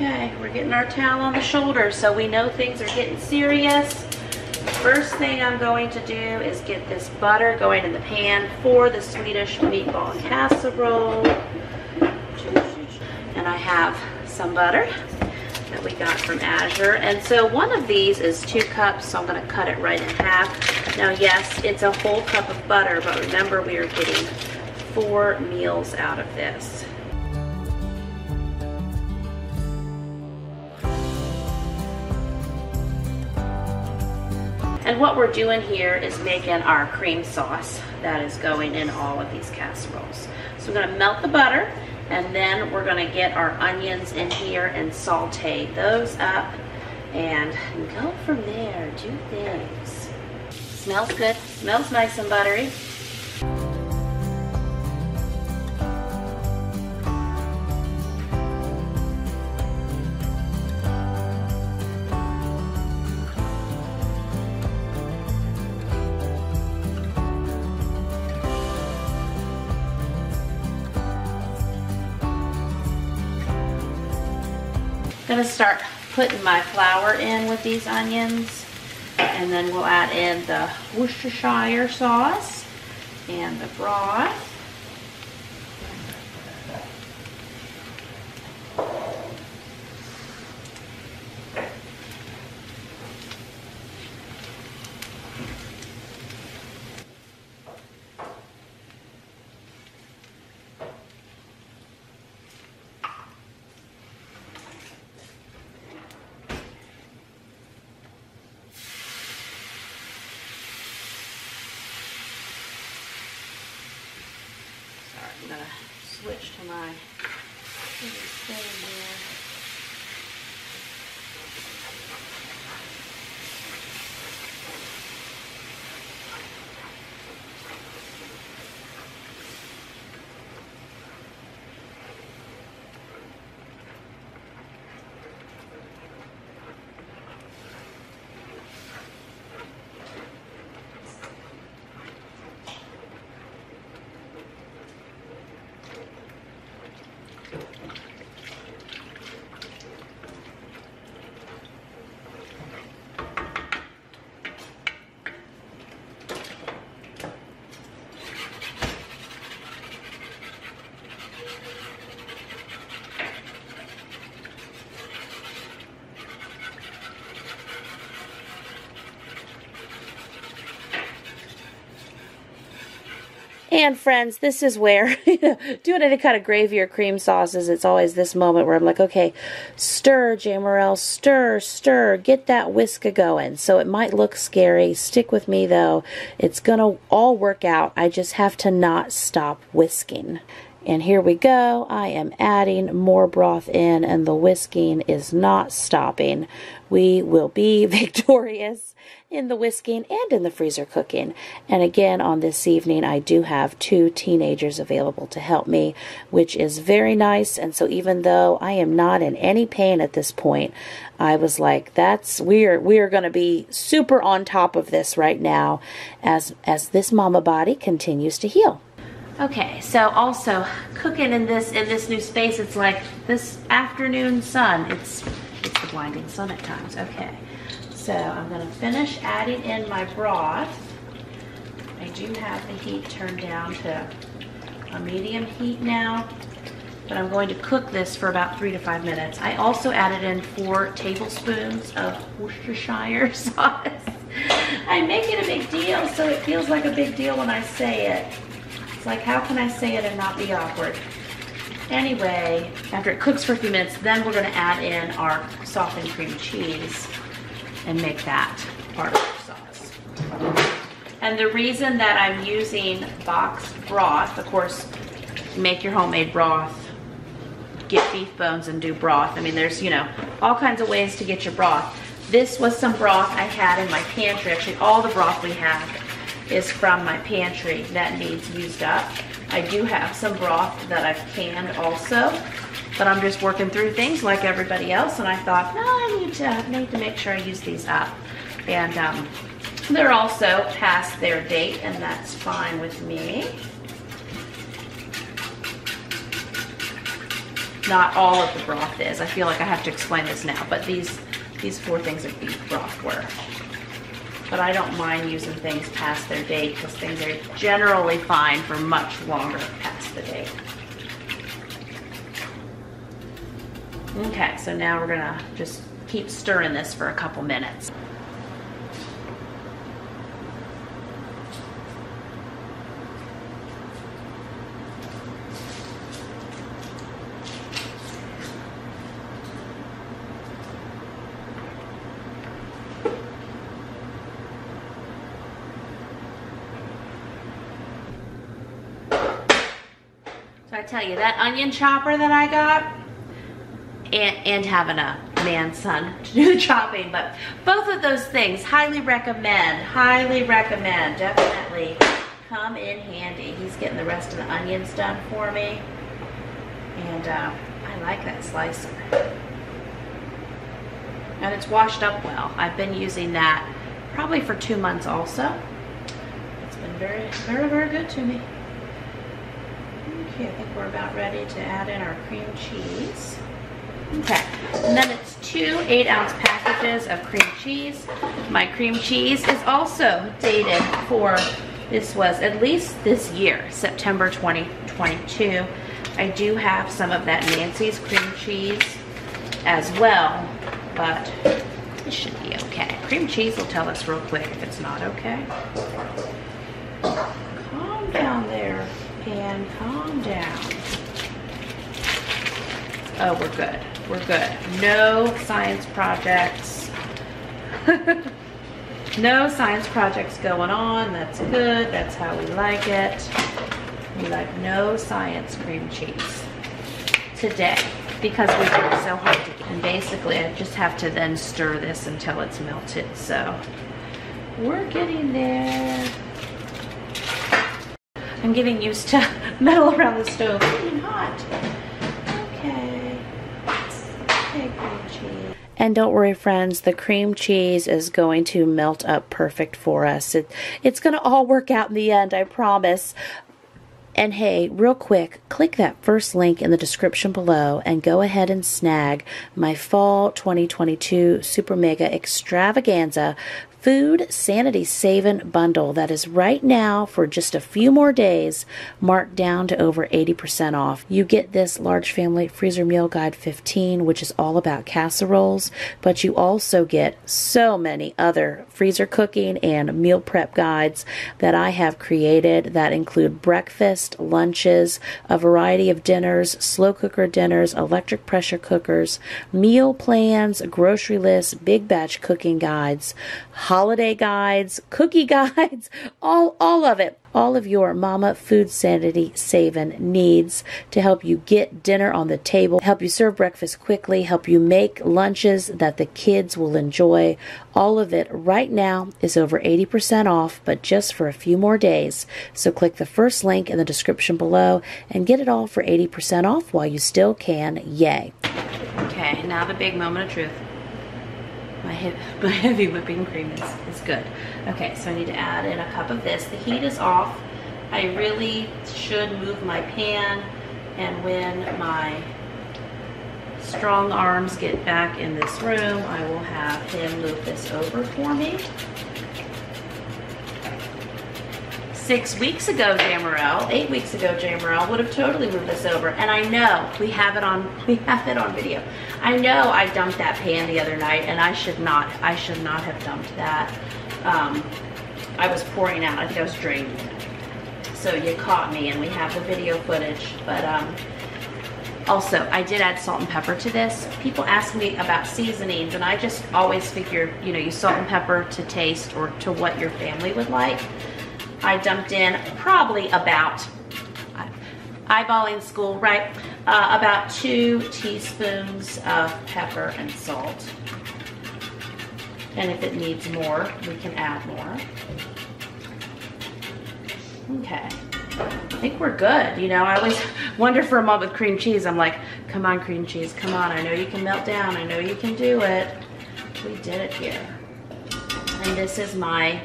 Okay, we're getting our towel on the shoulder so we know things are getting serious. First thing I'm going to do is get this butter going in the pan for the Swedish meatball casserole. And I have some butter that we got from Azure. And so one of these is two cups, so I'm gonna cut it right in half. Now yes, it's a whole cup of butter, but remember we are getting four meals out of this. And what we're doing here is making our cream sauce that is going in all of these casseroles. So I'm gonna melt the butter and then we're gonna get our onions in here and saute those up and go from there, do things. Smells good, smells nice and buttery. Putting my flour in with these onions and then we'll add in the Worcestershire sauce and the broth. I'm gonna switch to my stand here. And friends, this is where doing any kind of gravy or cream sauces, it's always this moment where I'm like, okay, stir, Jamerrill, stir, stir, get that whisk going. So it might look scary. Stick with me though. It's gonna all work out. I just have to not stop whisking. And here we go. I am adding more broth in and the whisking is not stopping. We will be *laughs* victorious in the whisking and in the freezer cooking. And again, on this evening, I do have two teenagers available to help me, which is very nice. And so even though I am not in any pain at this point, I was like, that's we're we're going to be super on top of this right now as as this mama body continues to heal. Okay, so also cooking in this in this new space, it's like this afternoon sun. It's it's the blinding sun at times. Okay, so I'm gonna finish adding in my broth. I do have the heat turned down to a medium heat now, but I'm going to cook this for about three to five minutes. I also added in four tablespoons of Worcestershire *laughs* sauce. I make it a big deal, so it feels like a big deal when I say it. It's like, how can I say it and not be awkward? Anyway, after it cooks for a few minutes, then we're gonna add in our softened cream cheese and make that part of our sauce. And the reason that I'm using box broth, of course, make your homemade broth, get beef bones and do broth. I mean, there's, you know, all kinds of ways to get your broth. This was some broth I had in my pantry. Actually, all the broth we have is from my pantry that needs used up. I do have some broth that I've canned also, but I'm just working through things like everybody else, and I thought, no, I need to, need to make sure I use these up. And um, they're also past their date, and that's fine with me. Not all of the broth is. I feel like I have to explain this now, but these these four things of beef broth were but I don't mind using things past their date because things are generally fine for much longer past the date. Okay, so now we're gonna just keep stirring this for a couple minutes. So I tell you, that onion chopper that I got, and, and having a man son *laughs* to do the chopping, but both of those things, highly recommend, highly recommend, definitely come in handy. He's getting the rest of the onions done for me, and uh, I like that slicer. And it's washed up well. I've been using that probably for two months also. It's been very, very, very good to me. Okay, I think we're about ready to add in our cream cheese. Okay, and then it's two eight ounce packages of cream cheese. My cream cheese is also dated for, this was at least this year, September 2022. I do have some of that Nancy's cream cheese as well, but it should be okay. Cream cheese will tell us real quick if it's not okay. Calm down there and calm down. Oh, we're good. We're good. No science projects. *laughs* no science projects going on. That's good. That's how we like it. We like no science cream cheese today because we it so hard to get. And basically I just have to then stir this until it's melted. So we're getting there. I'm getting used to *laughs* metal around the stove. It's getting hot. Okay. Okay, cream cheese. And don't worry, friends, the cream cheese is going to melt up perfect for us. It, it's going to all work out in the end, I promise. And hey, real quick, click that first link in the description below and go ahead and snag my fall 2022 Super Mega Extravaganza food sanity saving bundle that is right now for just a few more days marked down to over 80% off. You get this large family freezer meal guide 15 which is all about casseroles, but you also get so many other freezer cooking and meal prep guides that I have created that include breakfast, lunches, a variety of dinners, slow cooker dinners, electric pressure cookers, meal plans, grocery lists, big batch cooking guides, holiday guides, cookie *laughs* guides, all, all of it. All of your mama food sanity saving needs to help you get dinner on the table, help you serve breakfast quickly, help you make lunches that the kids will enjoy. All of it right now is over 80% off, but just for a few more days. So click the first link in the description below and get it all for 80% off while you still can. Yay. Okay, now the big moment of truth. My, *laughs* my heavy whipping cream is, is good. Okay, so I need to add in a cup of this. The heat is off. I really should move my pan and when my strong arms get back in this room, I will have him move this over for me. Six weeks ago, Jamerrill, eight weeks ago, Jamerrill would have totally moved this over. And I know we have it on, *laughs* we have it on video. I know I dumped that pan the other night and I should not, I should not have dumped that. Um, I was pouring out, I think I was draining it. So you caught me and we have the video footage, but um, also, I did add salt and pepper to this. People ask me about seasonings and I just always figure, you know, you salt and pepper to taste or to what your family would like. I dumped in probably about, eyeballing school, right? Uh, about two teaspoons of pepper and salt. And if it needs more, we can add more. Okay. I think we're good. You know, I always *laughs* wonder for a mom with cream cheese. I'm like, come on, cream cheese, come on. I know you can melt down. I know you can do it. We did it here. And this is my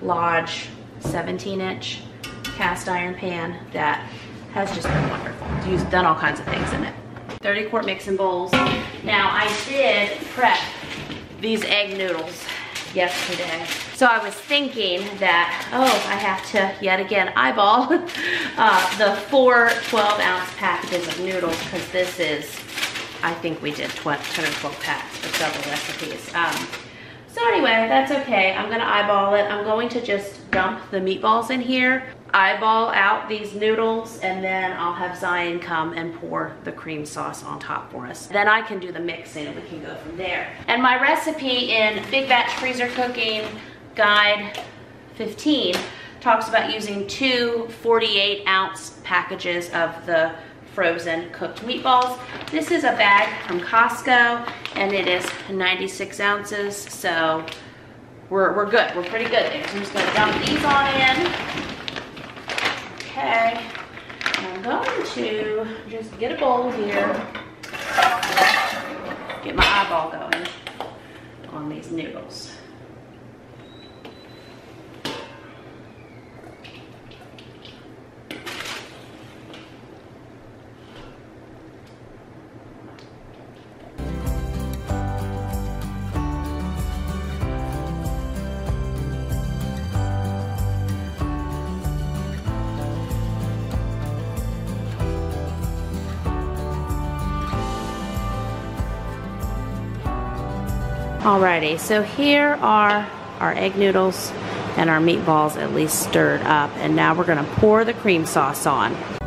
Lodge 17 inch cast iron pan that has just been wonderful. It's done all kinds of things in it. 30 quart mixing bowls. Now I did prep these egg noodles yesterday. So I was thinking that, oh, I have to yet again eyeball *laughs* uh, the four 12 ounce packages of noodles because this is, I think we did 10 or 12 packs for several recipes. Um, so anyway, that's okay. I'm gonna eyeball it. I'm going to just dump the meatballs in here, eyeball out these noodles, and then I'll have Zion come and pour the cream sauce on top for us. Then I can do the mixing and we can go from there. And my recipe in Big Batch Freezer Cooking Guide 15 talks about using two 48 ounce packages of the frozen cooked meatballs. This is a bag from Costco and it is 96 ounces, so we're, we're good. We're pretty good there. So I'm just gonna dump these on in. Okay, I'm going to just get a bowl here, get my eyeball going on these noodles. Alrighty, so here are our egg noodles and our meatballs at least stirred up. And now we're gonna pour the cream sauce on.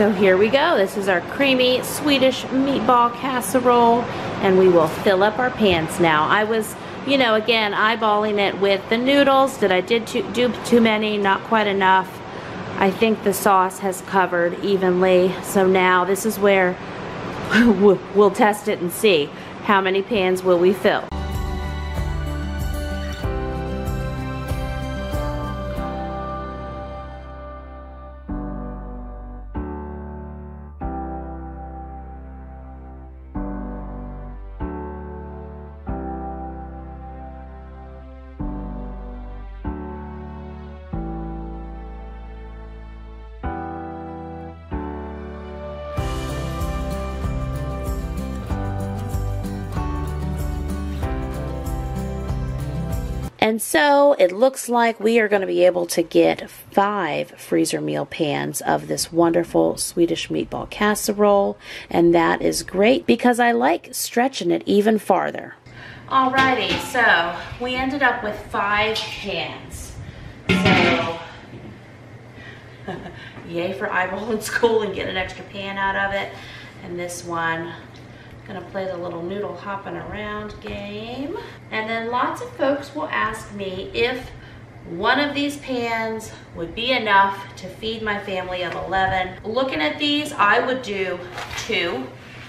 So here we go. This is our creamy Swedish meatball casserole and we will fill up our pans now. I was, you know, again, eyeballing it with the noodles. Did I did too, do too many? Not quite enough. I think the sauce has covered evenly. So now this is where *laughs* we'll test it and see how many pans will we fill. And so it looks like we are going to be able to get five freezer meal pans of this wonderful Swedish meatball casserole. And that is great because I like stretching it even farther. Alrighty, so we ended up with five pans. So, *laughs* yay for eyeballing school and get an extra pan out of it. And this one Gonna play the little noodle hopping around game. And then lots of folks will ask me if one of these pans would be enough to feed my family of 11. Looking at these, I would do two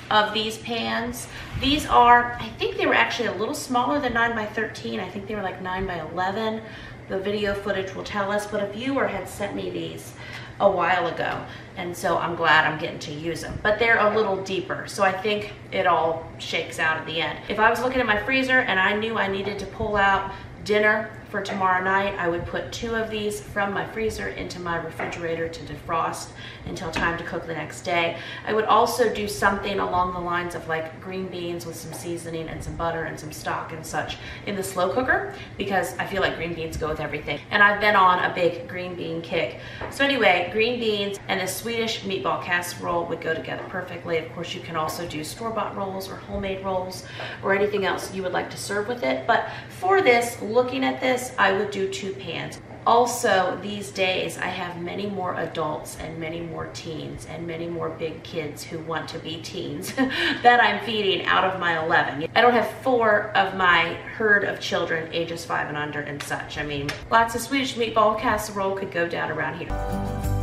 of these pans. These are, I think they were actually a little smaller than 9 by 13. I think they were like 9 by 11. The video footage will tell us, but a viewer had sent me these a while ago. And so I'm glad I'm getting to use them. But they're a little deeper, so I think it all shakes out at the end. If I was looking at my freezer and I knew I needed to pull out dinner for tomorrow night, I would put two of these from my freezer into my refrigerator to defrost until time to cook the next day. I would also do something along the lines of like green beans with some seasoning and some butter and some stock and such in the slow cooker because I feel like green beans go with everything. And I've been on a big green bean kick. So anyway, green beans and a Swedish meatball casserole would go together perfectly. Of course, you can also do store-bought rolls or homemade rolls or anything else you would like to serve with it. But for this, looking at this, this, I would do two pans. Also, these days, I have many more adults and many more teens and many more big kids who want to be teens *laughs* that I'm feeding out of my 11. I don't have four of my herd of children ages five and under and such. I mean, lots of Swedish meatball casserole could go down around here.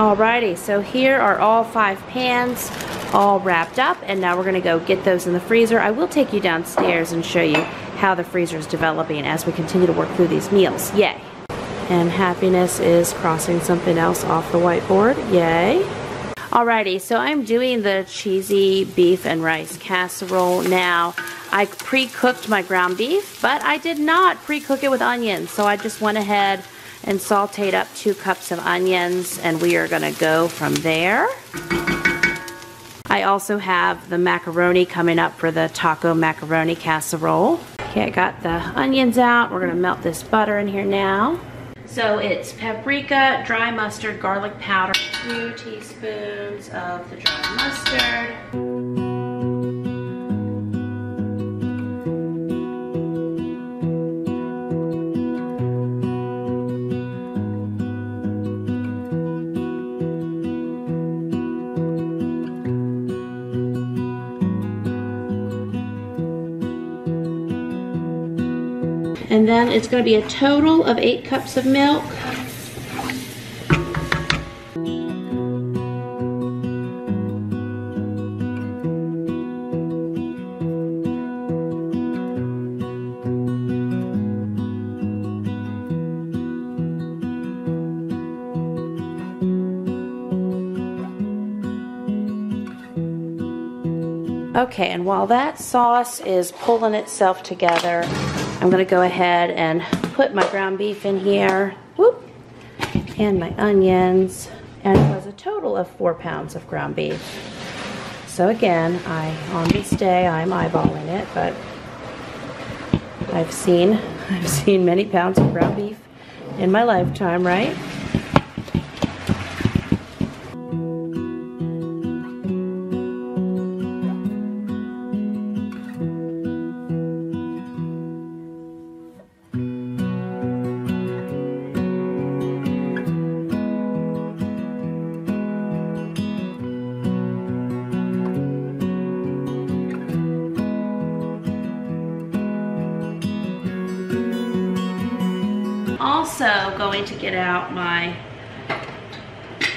Alrighty, so here are all five pans all wrapped up and now we're gonna go get those in the freezer. I will take you downstairs and show you how the freezer is developing as we continue to work through these meals. Yay. And happiness is crossing something else off the whiteboard. Yay. Alrighty, so I'm doing the cheesy beef and rice casserole now. I pre-cooked my ground beef, but I did not pre-cook it with onions, so I just went ahead and sauteed up two cups of onions and we are to go from there. I also have the macaroni coming up for the taco macaroni casserole. Okay, I got the onions out. We're to melt this butter in here now. So it's paprika, dry mustard, garlic powder, two teaspoons of the dry mustard. And then it's going to be a total of eight cups of milk. Okay, and while that sauce is pulling itself together, I'm gonna go ahead and put my ground beef in here, whoop, and my onions, and it was a total of four pounds of ground beef. So again, I on this day I'm eyeballing it, but I've seen *laughs* I've seen many pounds of ground beef in my lifetime, right? Going to get out my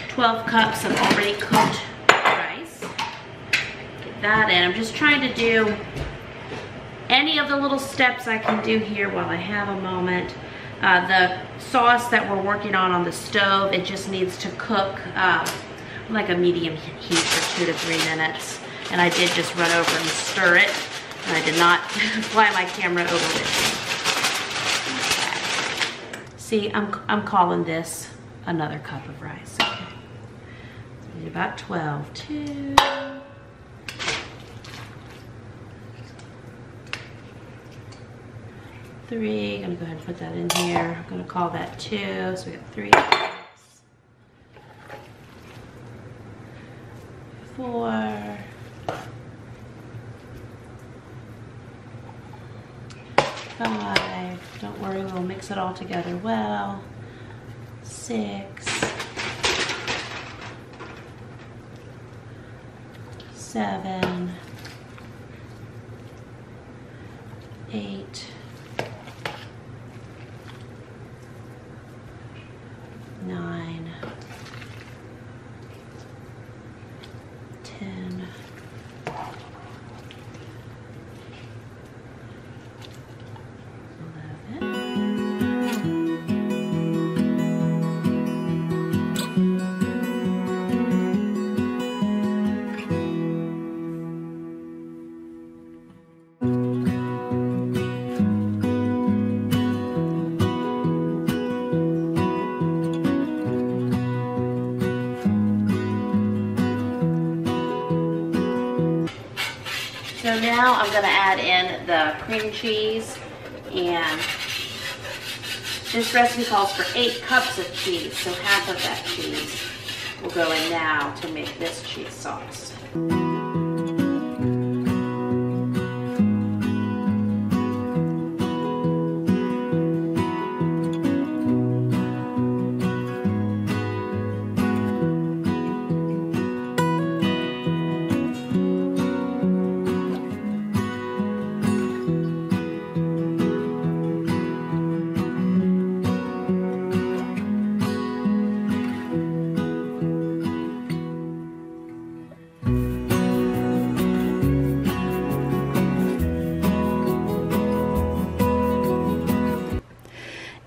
12 cups of already cooked rice. Get that in. I'm just trying to do any of the little steps I can do here while I have a moment. Uh, the sauce that we're working on on the stove, it just needs to cook uh, like a medium heat for two to three minutes. And I did just run over and stir it. And I did not *laughs* fly my camera over with. See, I'm, I'm calling this another cup of rice. Okay. So about 12. Two. Three. I'm gonna go ahead and put that in here. I'm gonna call that two. So we got three. Four. Five. Don't worry, we'll mix it all together well. Six. Seven. Eight. So now I'm gonna add in the cream cheese and this recipe calls for eight cups of cheese, so half of that cheese will go in now to make this cheese sauce.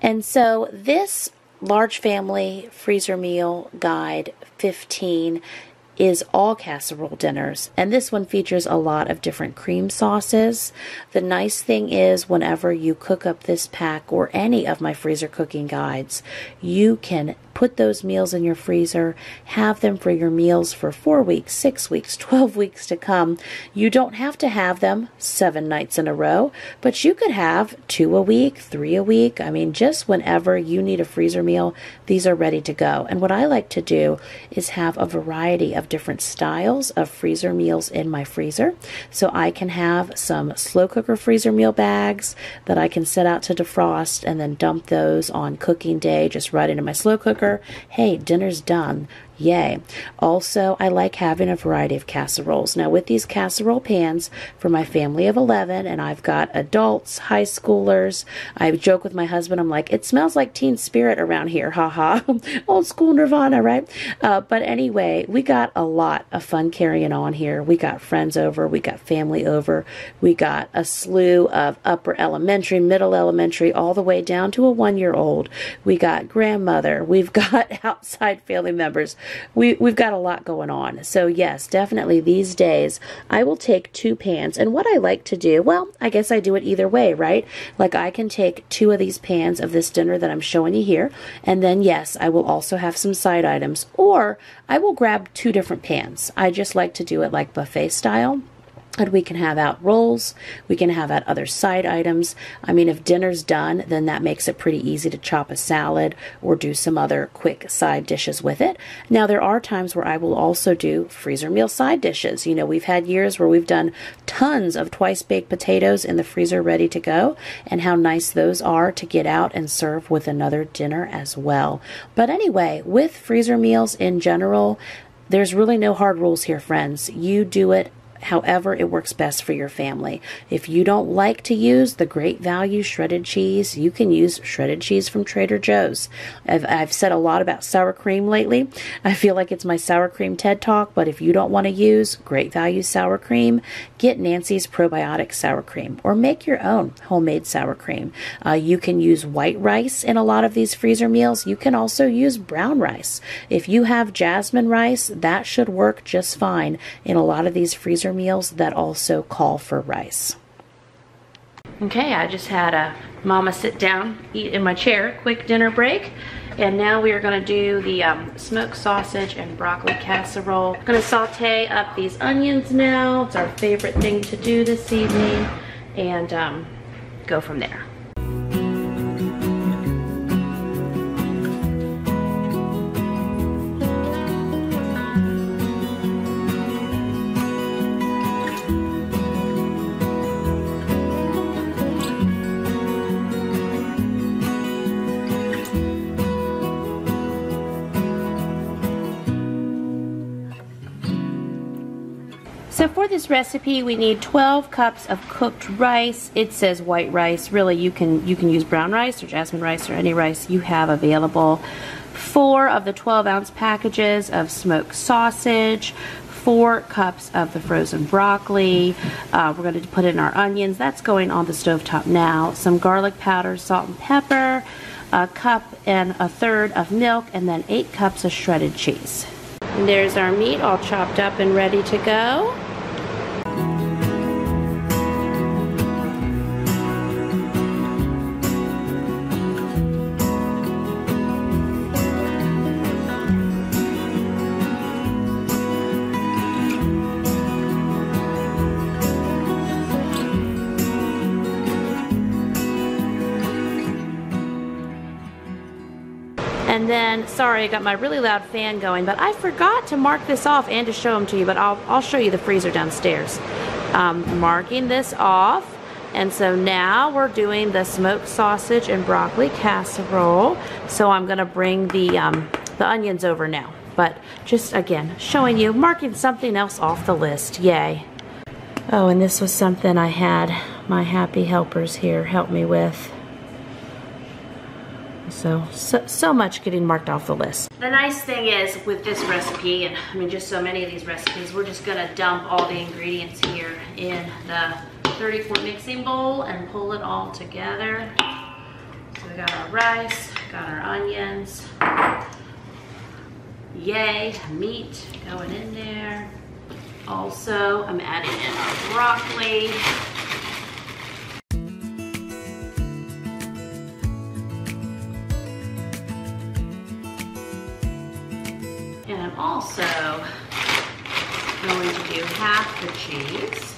And so this large family freezer meal guide 15 is all casserole dinners. And this one features a lot of different cream sauces. The nice thing is, whenever you cook up this pack or any of my freezer cooking guides, you can put those meals in your freezer, have them for your meals for four weeks, six weeks, *laughs* 12 weeks to come. You don't have to have them seven nights in a row, but you could have two a week, three a week. I mean, just whenever you need a freezer meal, these are ready to go. And what I like to do is have a variety of different styles of freezer meals in my freezer. So I can have some slow cooker freezer meal bags that I can set out to defrost and then dump those on cooking day just right into my slow cooker hey, dinner's done. Yay. Also, I like having a variety of casseroles. Now, with these casserole pans for my family of 11, and I've got adults, high schoolers, I joke with my husband, I'm like, it smells like teen spirit around here, haha. *laughs* Old school Nirvana, right? Uh, but anyway, we got a lot of fun carrying on here. We got friends over, we got family over, we got a slew of upper elementary, middle elementary, all the way down to a one year old. We got grandmother, we've *laughs* got outside family members we, we've got a lot going on. So, yes, definitely these days I will take two pans. And what I like to do, well, I guess I do it either way, right? Like I can take two of these pans of this dinner that I'm showing you here. And then, yes, I will also have some side items. Or I will grab two different pans. I just like to do it like buffet style. And we can have out rolls, we can have out other side items. I mean, if dinner's done, then that makes it pretty easy to chop a salad or do some other quick side dishes with it. Now, there are times where I will also do freezer meal side dishes. You know, we've had years where we've done tons of twice baked potatoes in the freezer ready to go, and how nice those are to get out and serve with another dinner as well. But anyway, with freezer meals in general, there's really no hard rules here, friends. You do it however it works best for your family. If you don't like to use the great value shredded cheese, you can use shredded cheese from Trader Joe's. I've, I've said a lot about sour cream lately. I feel like it's my sour cream TED Talk, but if you don't want to use great value sour cream, get Nancy's probiotic sour cream or make your own homemade sour cream. Uh, you can use white rice in a lot of these freezer meals. You can also use brown rice. If you have jasmine rice, that should work just fine in a lot of these freezer meals that also call for rice. Okay, I just had a mama sit down, eat in my chair, quick dinner break. And now we are gonna do the um, smoked sausage and broccoli casserole. I'm gonna saute up these onions now. It's our favorite thing to do this evening. And um, go from there. Recipe, we need 12 cups of cooked rice. It says white rice. Really, you can you can use brown rice or jasmine rice or any rice you have available. Four of the 12 ounce packages of smoked sausage, four cups of the frozen broccoli. Uh, we're going to put in our onions. That's going on the stove top now. Some garlic powder, salt and pepper, a cup and a third of milk, and then eight cups of shredded cheese. And there's our meat all chopped up and ready to go. And then, sorry, I got my really loud fan going, but I forgot to mark this off and to show them to you, but I'll, I'll show you the freezer downstairs. Um, marking this off. And so now we're doing the smoked sausage and broccoli casserole. So I'm gonna bring the, um, the onions over now. But just again, showing you, marking something else off the list, yay. Oh, and this was something I had my happy helpers here help me with. So, so, so much getting marked off the list. The nice thing is with this recipe, and I mean just so many of these recipes, we're just gonna dump all the ingredients here in the 30 quart mixing bowl and pull it all together. So we got our rice, got our onions, yay, meat going in there. Also, I'm adding in our broccoli. Also going to do half the cheese.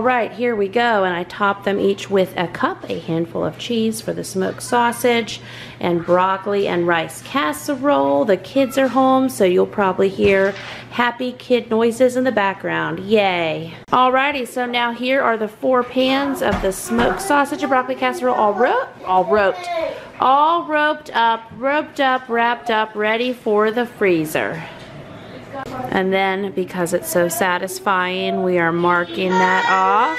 All right, here we go. And I top them each with a cup, a handful of cheese for the smoked sausage, and broccoli and rice casserole. The kids are home, so you'll probably hear happy kid noises in the background. Yay. Alrighty, so now here are the four pans of the smoked sausage and broccoli casserole all roped, all roped, all roped up, roped up, wrapped up, ready for the freezer. And then because it's so satisfying, we are marking that off.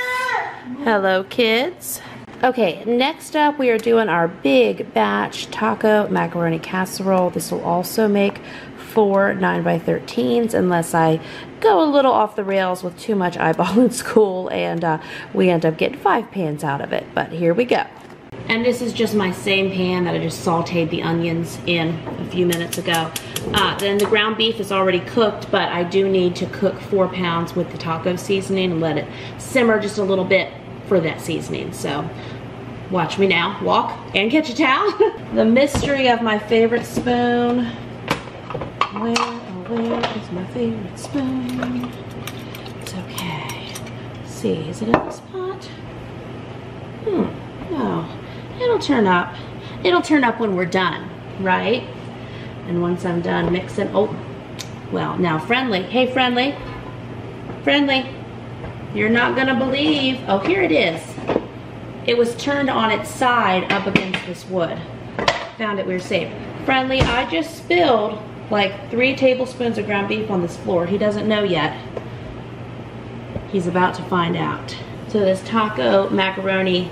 Hello, kids. Okay, next up we are doing our big batch taco macaroni casserole. This will also make four 9 by 13s unless I go a little off the rails with too much *laughs* eyeball in school and uh, we end up getting five pans out of it. But here we go. And this is just my same pan that I just sauteed the onions in a few minutes ago. Uh, then the ground beef is already cooked, but I do need to cook four pounds with the taco seasoning and let it simmer just a little bit for that seasoning. So watch me now, walk and catch a towel. *laughs* the mystery of my favorite spoon. Where, oh where is my favorite spoon? It's okay. Let's see, is it in this pot? Hmm, no. It'll turn up. It'll turn up when we're done, right? And once I'm done mixing, oh, well, now Friendly. Hey, Friendly. Friendly. You're not gonna believe. Oh, here it is. It was turned on its side up against this wood. Found it, we were safe. Friendly, I just spilled like three tablespoons of ground beef on this floor. He doesn't know yet. He's about to find out. So this taco macaroni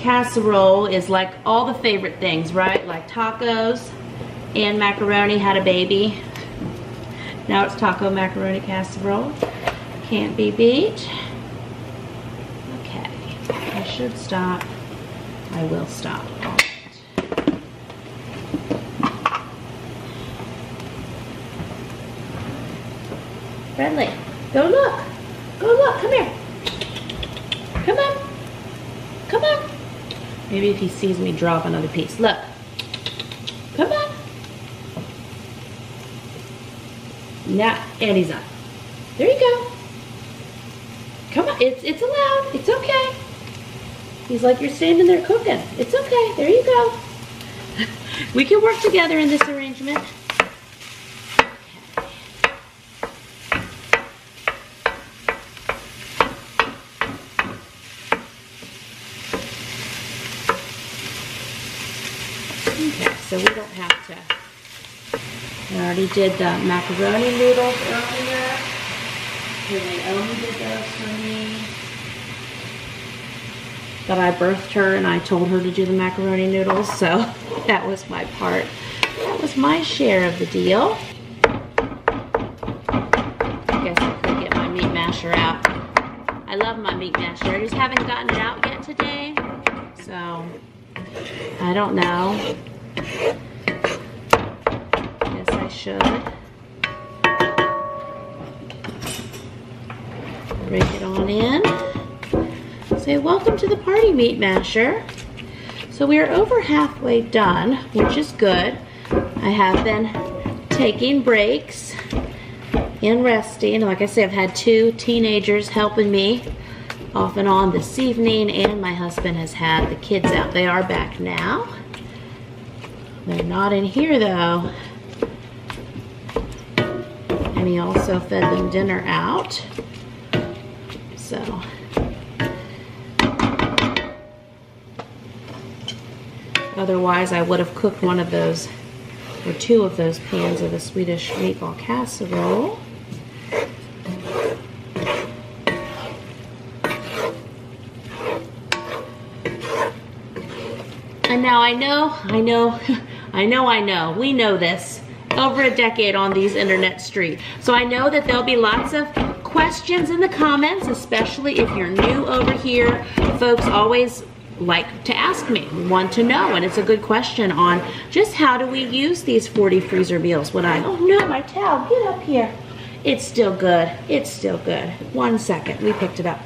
casserole is like all the favorite things, right? Like tacos and macaroni had a baby. Now it's taco macaroni casserole. Can't be beat. Okay, I should stop. I will stop. Friendly, go look. Go look, come here. Come on. Come on. Maybe if he sees me drop another piece. Look. Come on. Now, and he's up. There you go. Come on, it's, it's allowed. It's okay. He's like, you're standing there cooking. It's okay. There you go. *laughs* we can work together in this arrangement. Okay, so we don't have to. I already did the macaroni noodles earlier. Naomi did those for me. But I birthed her and I told her to do the macaroni noodles, so *laughs* that was my part. That was my share of the deal. I guess I could get my meat masher out. I love my meat masher. I just haven't gotten it out yet today. So, I don't know. Guess I should. Break it on in. Say, welcome to the party, Meat Masher. So we are over halfway done, which is good. I have been taking breaks and resting. Like I said, I've had two teenagers helping me off and on this evening, and my husband has had the kids out. They are back now. They're not in here though. And he also fed them dinner out. So. Otherwise, I would have cooked one of those, or two of those pans of the Swedish meatball casserole. And now I know, I know, *laughs* I know, I know, we know this. Over a decade on these internet streets. So I know that there'll be lots of questions in the comments, especially if you're new over here. Folks always like to ask me, want to know, and it's a good question on just how do we use these 40 freezer meals when I, oh no, my towel, get up here. It's still good, it's still good. One second, we picked it up.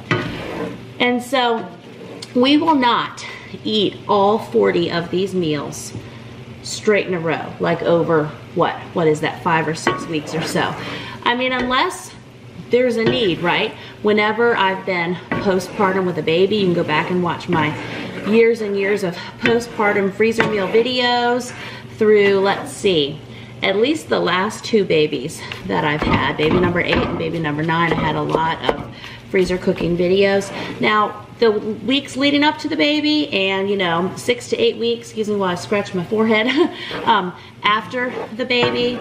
And so we will not eat all 40 of these meals straight in a row, like over what? What is that, five or six weeks or so? I mean, unless there's a need, right? whenever I've been postpartum with a baby, you can go back and watch my years and years of postpartum freezer meal videos through, let's see, at least the last two babies that I've had, baby number eight and baby number nine, I had a lot of freezer cooking videos. Now, the weeks leading up to the baby and, you know, six to eight weeks, excuse me while I scratch my forehead, *laughs* um, after the baby,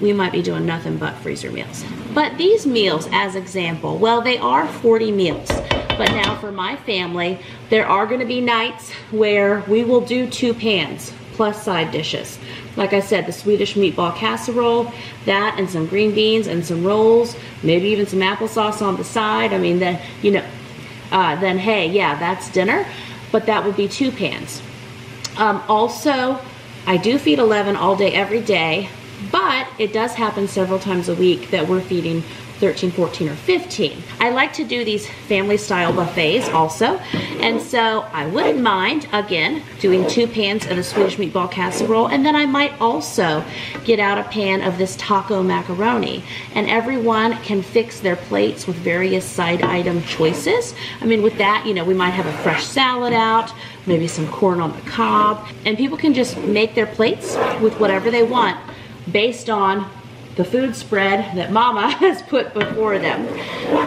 we might be doing nothing but freezer meals. But these meals, as example, well, they are 40 meals. But now for my family, there are gonna be nights where we will do two pans plus side dishes. Like I said, the Swedish meatball casserole, that and some green beans and some rolls, maybe even some applesauce on the side. I mean, then, you know, uh, then hey, yeah, that's dinner, but that would be two pans. Um, also, I do feed 11 all day, every day, but it does happen several times a week that we're feeding 13, 14, or 15. I like to do these family style buffets also. And so I wouldn't mind, again, doing two pans of the Swedish meatball casserole. And then I might also get out a pan of this taco macaroni. And everyone can fix their plates with various side item choices. I mean, with that, you know, we might have a fresh salad out, maybe some corn on the cob. And people can just make their plates with whatever they want based on the food spread that mama *laughs* has put before them.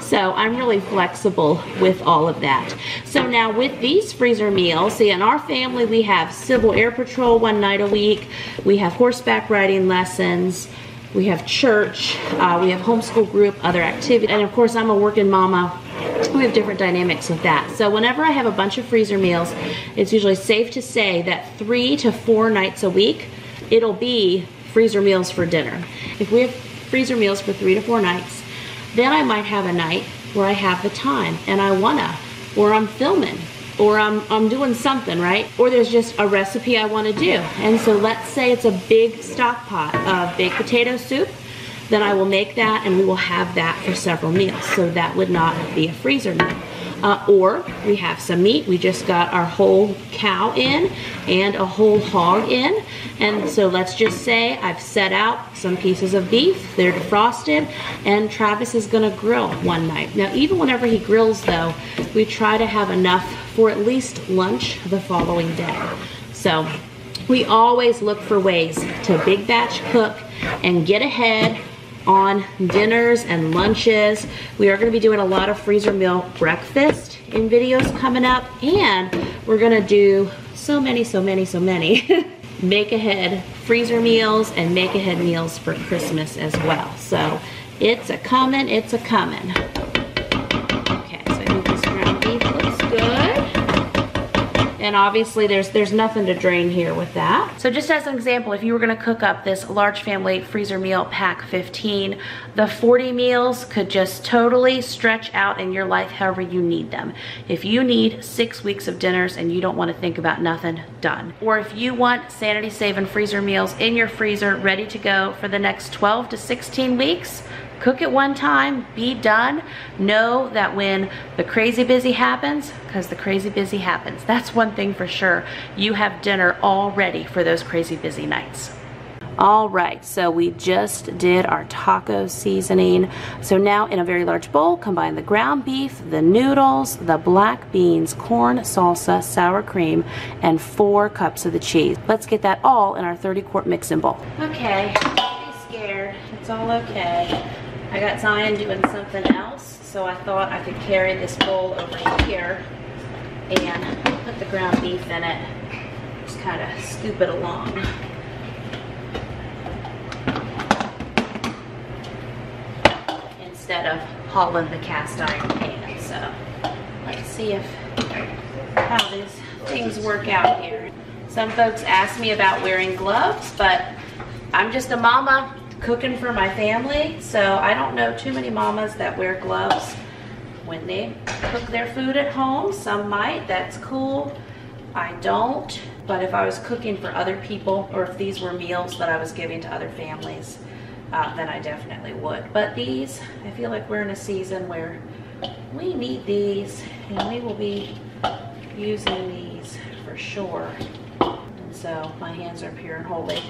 So I'm really flexible with all of that. So now with these freezer meals, see in our family we have Civil Air Patrol one night a week, we have horseback riding lessons, we have church, uh, we have homeschool group, other activities, and of course I'm a working mama we have different dynamics with that. So whenever I have a bunch of freezer meals, it's usually safe to say that three to four nights a week, it'll be freezer meals for dinner. If we have freezer meals for three to four nights, then I might have a night where I have the time and I wanna, or I'm filming, or I'm, I'm doing something, right? Or there's just a recipe I wanna do. And so let's say it's a big stock pot of baked potato soup, then I will make that and we will have that for several meals. So that would not be a freezer meal. Uh, or we have some meat. We just got our whole cow in and a whole hog in. And so let's just say I've set out some pieces of beef. They're defrosted and Travis is gonna grill one night. Now even whenever he grills though, we try to have enough for at least lunch the following day. So we always look for ways to big batch cook and get ahead on dinners and lunches. We are gonna be doing a lot of freezer meal breakfast in videos coming up and we're gonna do so many, so many, so many *laughs* make ahead freezer meals and make ahead meals for Christmas as well. So it's a coming, it's a coming. And obviously there's there's nothing to drain here with that. So just as an example, if you were gonna cook up this large family freezer meal pack 15, the 40 meals could just totally stretch out in your life however you need them. If you need six weeks of dinners and you don't wanna think about nothing, done. Or if you want sanity saving freezer meals in your freezer ready to go for the next 12 to 16 weeks, cook it one time, be done. Know that when the crazy busy happens, because the crazy busy happens, that's one thing for sure. You have dinner all ready for those crazy busy nights. All right, so we just did our taco seasoning. So now in a very large bowl, combine the ground beef, the noodles, the black beans, corn, salsa, sour cream, and four cups of the cheese. Let's get that all in our 30 quart mixing bowl. Okay, don't be scared, it's all okay. I got Zion doing something else, so I thought I could carry this bowl over here and put the ground beef in it. Just kind of scoop it along. Instead of hauling the cast iron pan. So let's see if how these things work out here. Some folks ask me about wearing gloves, but I'm just a mama cooking for my family, so I don't know too many mamas that wear gloves when they cook their food at home. Some might, that's cool. I don't, but if I was cooking for other people or if these were meals that I was giving to other families, uh, then I definitely would. But these, I feel like we're in a season where we need these and we will be using these for sure. And so my hands are pure and holy.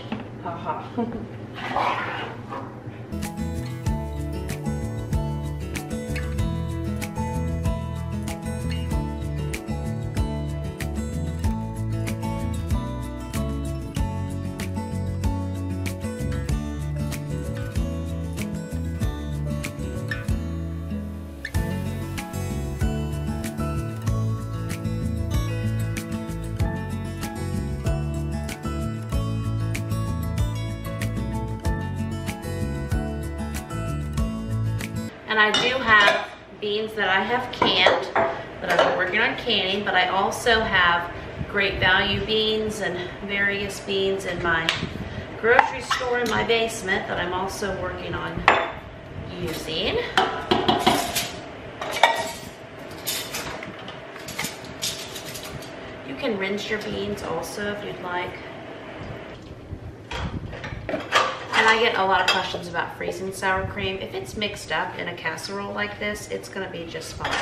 Haha. *laughs* Thank you. And I do have beans that I have canned, that I've been working on canning, but I also have great value beans and various beans in my grocery store in my basement that I'm also working on using. You can rinse your beans also if you'd like. And I get a lot of questions about freezing sour cream. If it's mixed up in a casserole like this, it's gonna be just fine.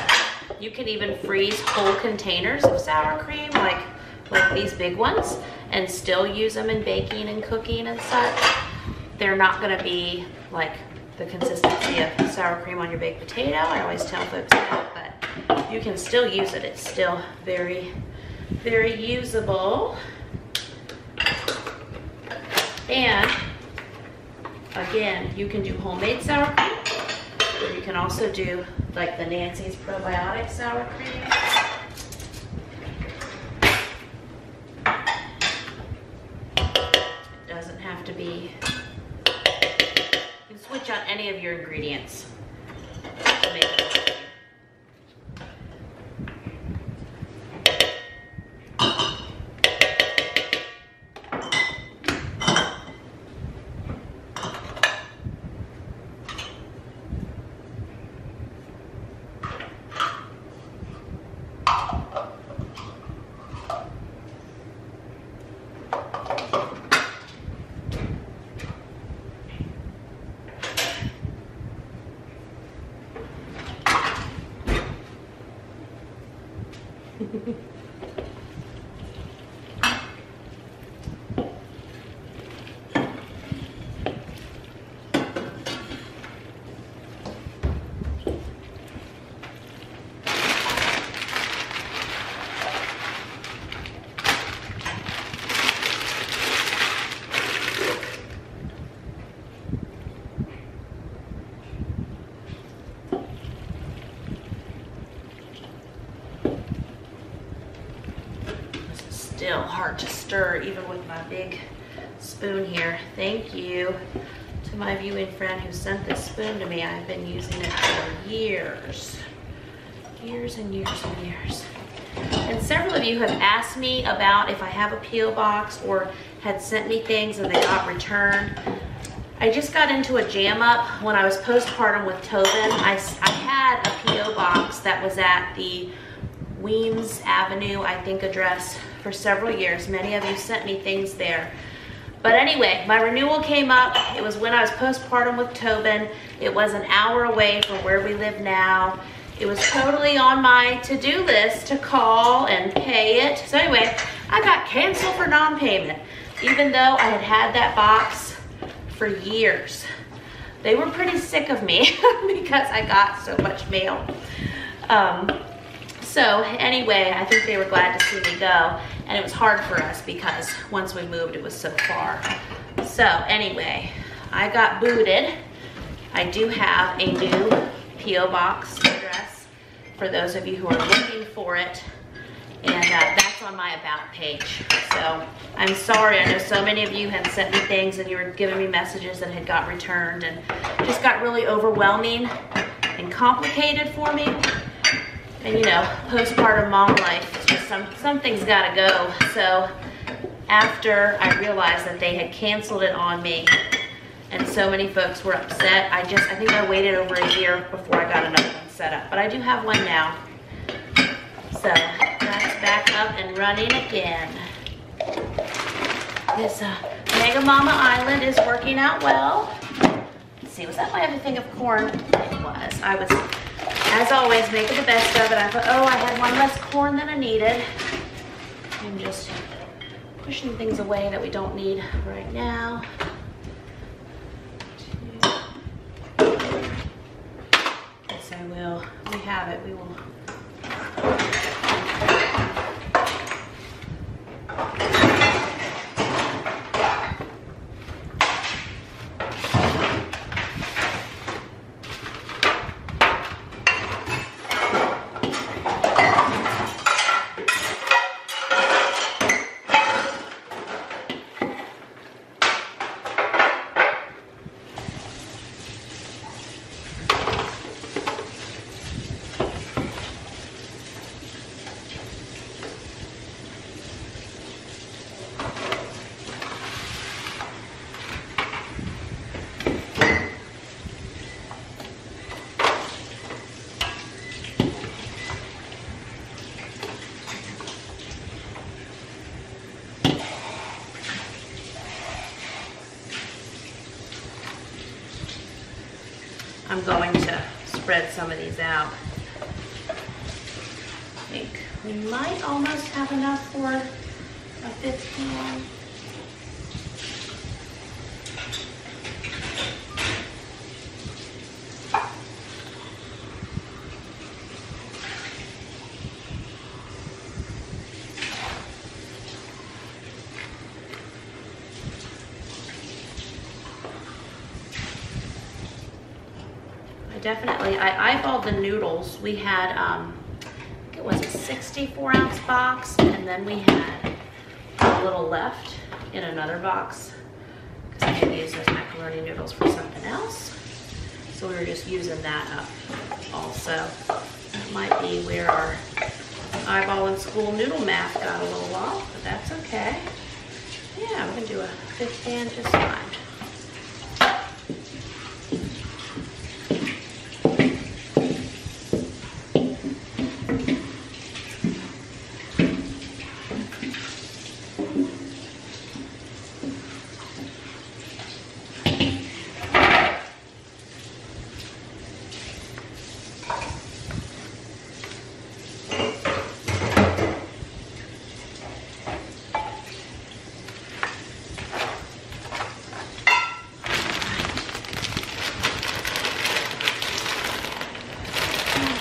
You can even freeze whole containers of sour cream, like, like these big ones, and still use them in baking and cooking and such. They're not gonna be like the consistency of sour cream on your baked potato. I always tell folks that, but you can still use it. It's still very, very usable. And Again, you can do homemade sour cream, or you can also do like the Nancy's probiotic sour cream. Doesn't have to be, you can switch out any of your ingredients to make it still to stir even with my big spoon here. Thank you to my viewing friend who sent this spoon to me. I've been using it for years. Years and years and years. And several of you have asked me about if I have a P.O. box or had sent me things and they got returned. I just got into a jam up when I was postpartum with Tobin. I, I had a P.O. box that was at the Weems Avenue, I think, address for several years. Many of you sent me things there. But anyway, my renewal came up. It was when I was postpartum with Tobin. It was an hour away from where we live now. It was totally on my to-do list to call and pay it. So anyway, I got canceled for non-payment, even though I had had that box for years. They were pretty sick of me *laughs* because I got so much mail. Um, so anyway, I think they were glad to see me go. And it was hard for us because once we moved, it was so far. So anyway, I got booted. I do have a new P.O. box address for those of you who are looking for it. And uh, that's on my about page. So I'm sorry, I know so many of you had sent me things and you were giving me messages that had got returned and just got really overwhelming and complicated for me. And you know, postpartum mom life, just some, something's gotta go. So after I realized that they had canceled it on me and so many folks were upset, I just, I think I waited over a year before I got another one set up. But I do have one now. So that's back up and running again. This uh, Mega Mama Island is working out well. Let's see, was that my other thing of corn? It was. I was as always, making the best of it. I thought, oh, I had one less corn than I needed. I'm just pushing things away that we don't need right now. Yes, I will. We have it. We will I'm going to spread some of these out. I think we might almost have enough for a fifth pan. I eyeballed the noodles. We had, um, it was a 64 ounce box, and then we had a little left in another box because I could use those macaroni noodles for something else. So we were just using that up also. That might be where our eyeball in school noodle math got a little off, but that's okay. Yeah, we can do a fifth pan just fine.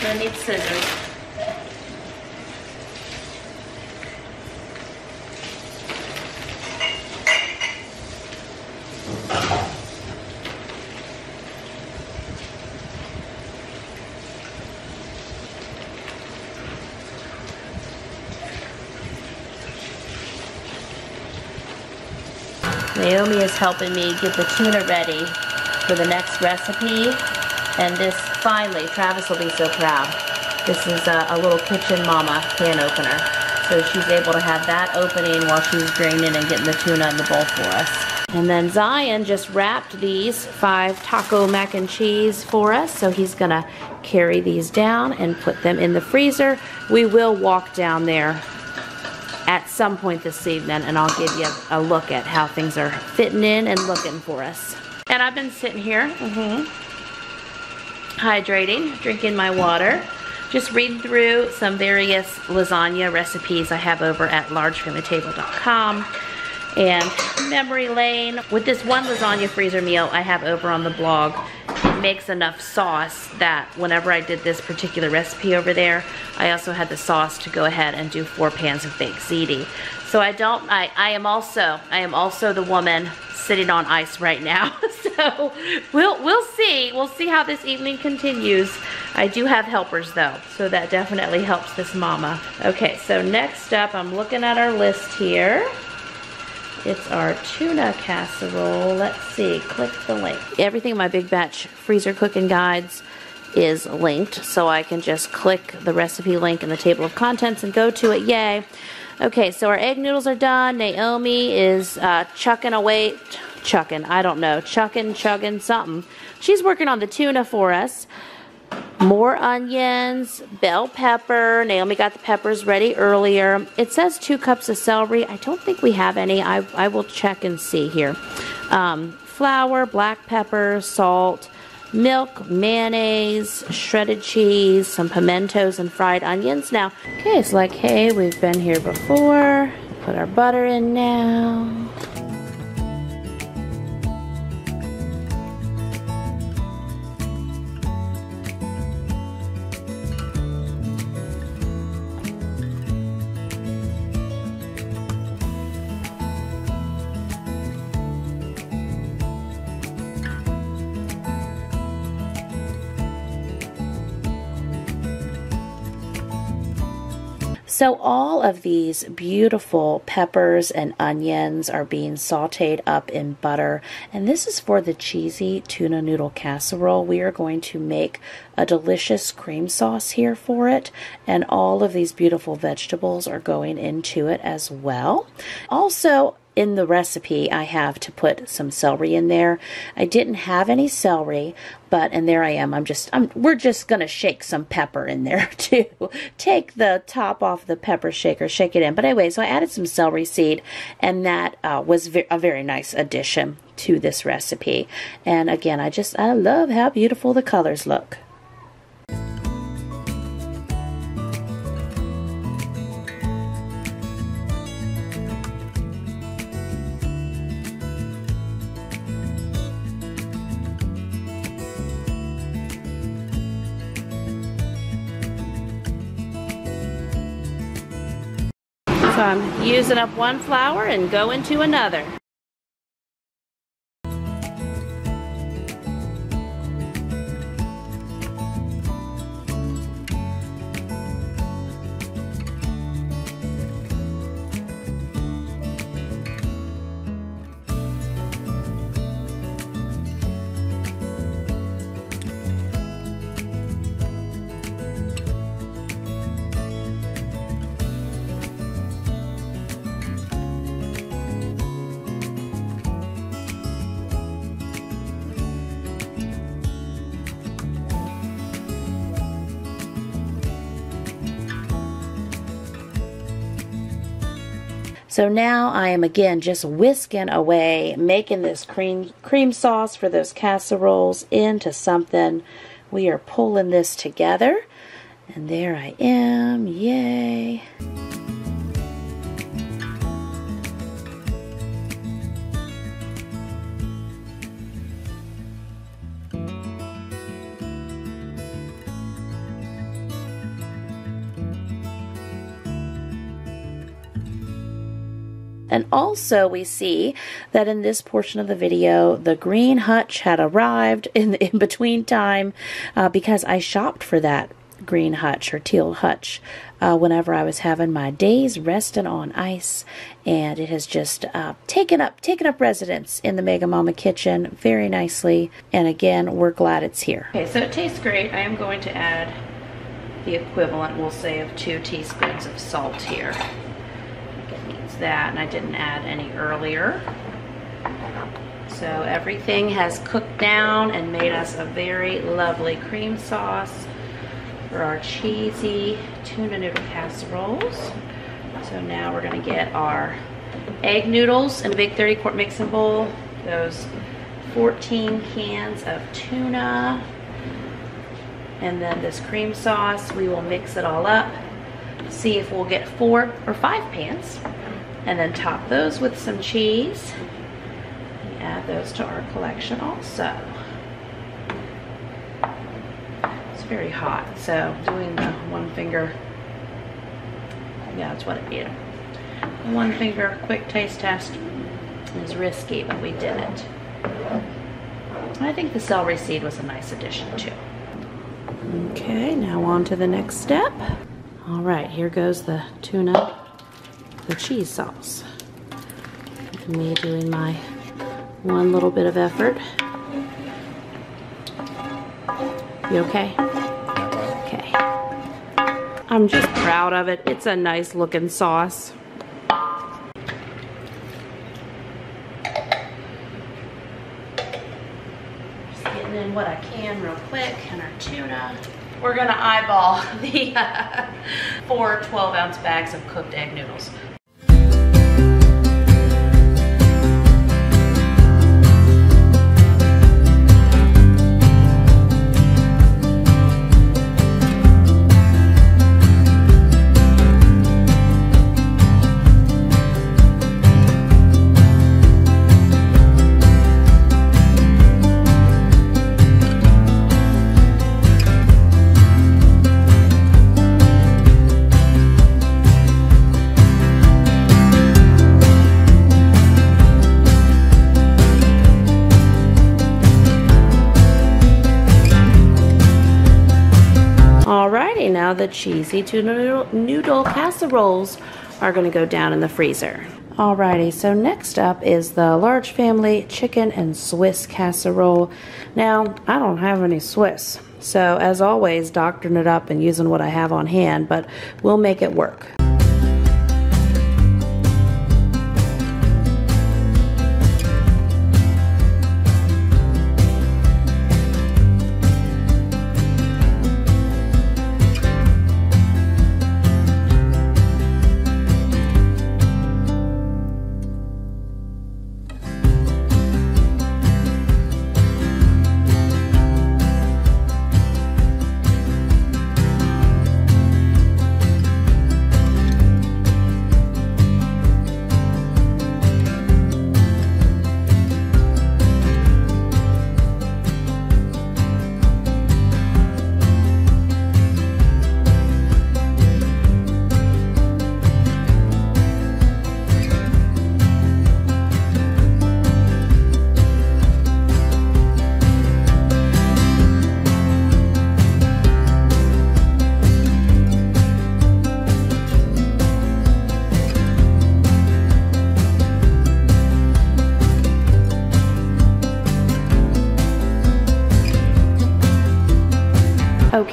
I need scissors. Naomi is helping me get the tuna ready for the next recipe. And this, finally, Travis will be so proud. This is a, a little Kitchen Mama can opener. So she's able to have that opening while she's draining and getting the tuna in the bowl for us. And then Zion just wrapped these five taco mac and cheese for us. So he's to carry these down and put them in the freezer. We will walk down there at some point this evening and I'll give you a look at how things are fitting in and looking for us. And I've been sitting here. Mm -hmm hydrating, drinking my water, just reading through some various lasagna recipes I have over at largefamilytable.com and memory lane. With this one lasagna freezer meal I have over on the blog, makes enough sauce that whenever I did this particular recipe over there, I also had the sauce to go ahead and do four pans of baked ziti. So I don't, I, I am also, I am also the woman sitting on ice right now. *laughs* so we'll, we'll see. We'll see how this evening continues. I do have helpers though, so that definitely helps this mama. Okay, so next up, I'm looking at our list here. It's our tuna casserole. Let's see, click the link. Everything in my Big Batch freezer cooking guides is linked, so I can just click the recipe link in the table of contents and go to it, yay. Okay, so our egg noodles are done. Naomi is uh, chucking away, chucking, I don't know, chucking, chugging, something. She's working on the tuna for us. More onions, bell pepper. Naomi got the peppers ready earlier. It says two cups of celery. I don't think we have any. I, I will check and see here. Um, flour, black pepper, salt, milk, mayonnaise, shredded cheese, some pimentos, and fried onions. Now, okay, it's like, hey, we've been here before. Put our butter in now. So all of these beautiful peppers and onions are being sauteed up in butter. And this is for the cheesy tuna noodle casserole. We are going to make a delicious cream sauce here for it. And all of these beautiful vegetables are going into it as well. Also, in the recipe I have to put some celery in there. I didn't have any celery, but and there I am. I'm just I'm we're just to shake some pepper in there *laughs* too. Take the top off the pepper shaker, shake it in. But anyway, so I added some celery seed and that uh, was ve a very nice addition to this recipe. And again, I just I love how beautiful the colors look. So I'm using up one flour and going to another. So now I am again just whisking away, making this cream cream sauce for those casseroles into something. We are pulling this together. And there I am. Yay. And also we see that in this portion of the video, the green hutch had arrived in the *laughs* in between time uh, because I shopped for that green hutch or teal hutch uh, whenever I was having my days resting on ice and it has just uh, taken up taken up residence in the Mega Momma kitchen very nicely and again we're glad it's here. Okay so it tastes great. I am going to add the equivalent we'll say of two teaspoons of salt here that and I didn't add any earlier. So everything has cooked down and made us a very lovely cream sauce for our cheesy tuna noodle casseroles. So now we're gonna get our egg noodles in a big 30 quart mixing bowl, those 14 cans of tuna, and then this cream sauce, we will mix it all up, see if we'll get four or five pans and then top those with some cheese. And add those to our collection also. It's very hot, so doing the one finger, yeah, that's what it did. One finger quick taste test is risky, but we did it. I think the celery seed was a nice addition too. Okay, now on to the next step. All right, here goes the tuna the cheese sauce. Me doing my one little bit of effort. You okay? Okay. I'm just proud of it. It's a nice looking sauce. Getting in what I can real quick and our tuna. We're gonna eyeball *laughs* the uh, four 12 ounce bags of cooked egg noodles. The cheesy tuna noodle casseroles are going to go down in the freezer. Alrighty, so next up is the large family chicken and Swiss casserole. Now, I don't have any Swiss, so as always, doctoring it up and using what I have on hand, but we'll make it work.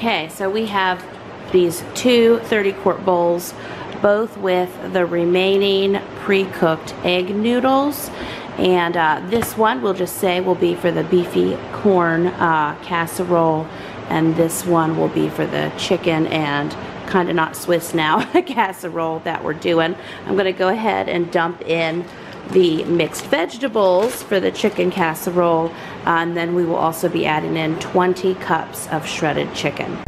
Okay, so we have these two 30 quart bowls, both with the remaining pre-cooked egg noodles. And uh, this one we'll just say will be for the beefy corn uh, casserole and this one will be for the chicken and kind of not Swiss now *laughs* casserole that we're doing. I'm going to go ahead and dump in the mixed vegetables for the chicken casserole uh, and then we will also be adding in 20 cups of shredded chicken.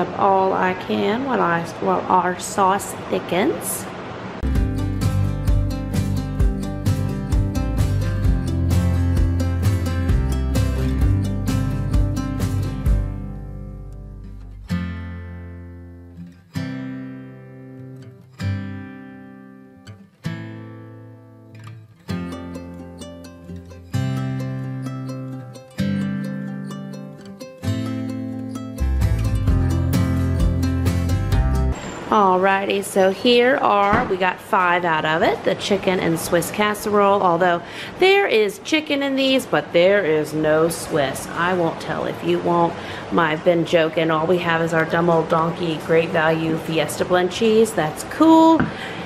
Up all I can while, I, while our sauce thickens. Alrighty, so here are, we got five out of it, the chicken and Swiss casserole, although there is chicken in these, but there is no Swiss. I won't tell if you won't. I've been joking, all we have is our dumb old donkey great value Fiesta blend cheese. That's cool.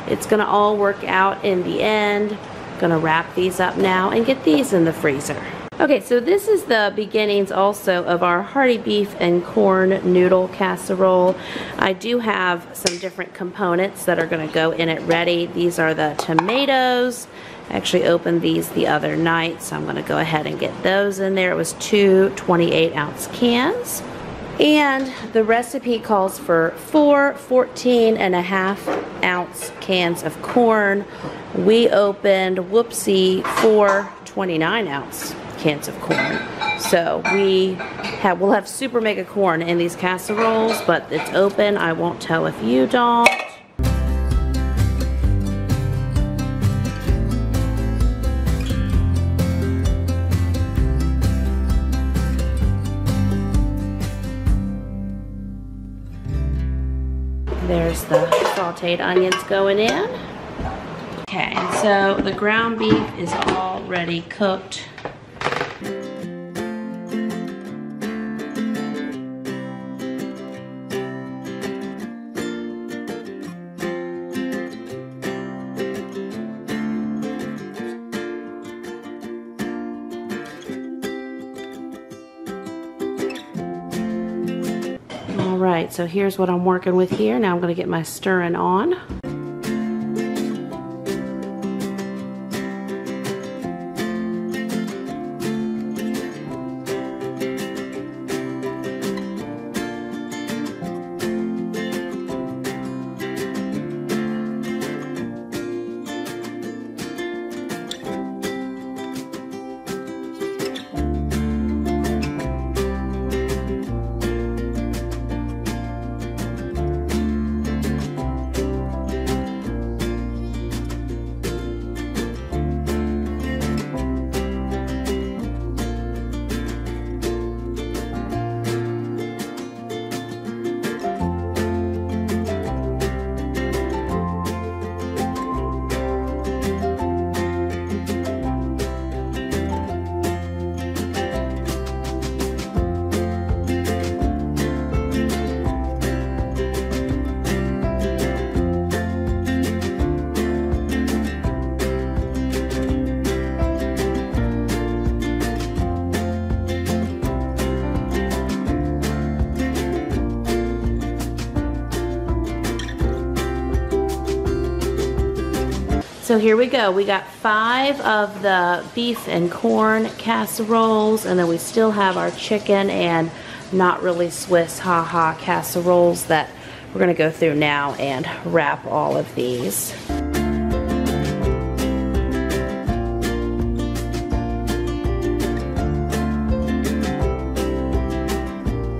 It's gonna all work out in the end. Gonna wrap these up now and get these in the freezer. Okay, so this is the beginnings also of our hearty beef and corn noodle casserole. I do have some different components that are gonna go in it ready. These are the tomatoes. I actually opened these the other night, so I'm gonna go ahead and get those in there. It was two 28 ounce cans. And the recipe calls for four 14 and a half ounce cans of corn. We opened, whoopsie, four 29 ounce cans of corn. So we have, we'll have super mega corn in these casseroles, but it's open. I won't tell if you don't. There's the sauteed onions going in. Okay, so the ground beef is already cooked. So here's what I'm working with here. Now I'm gonna get my stirring on. So here we go. We got five of the beef and corn casseroles, and then we still have our chicken and not really Swiss haha casseroles that we're gonna go through now and wrap all of these.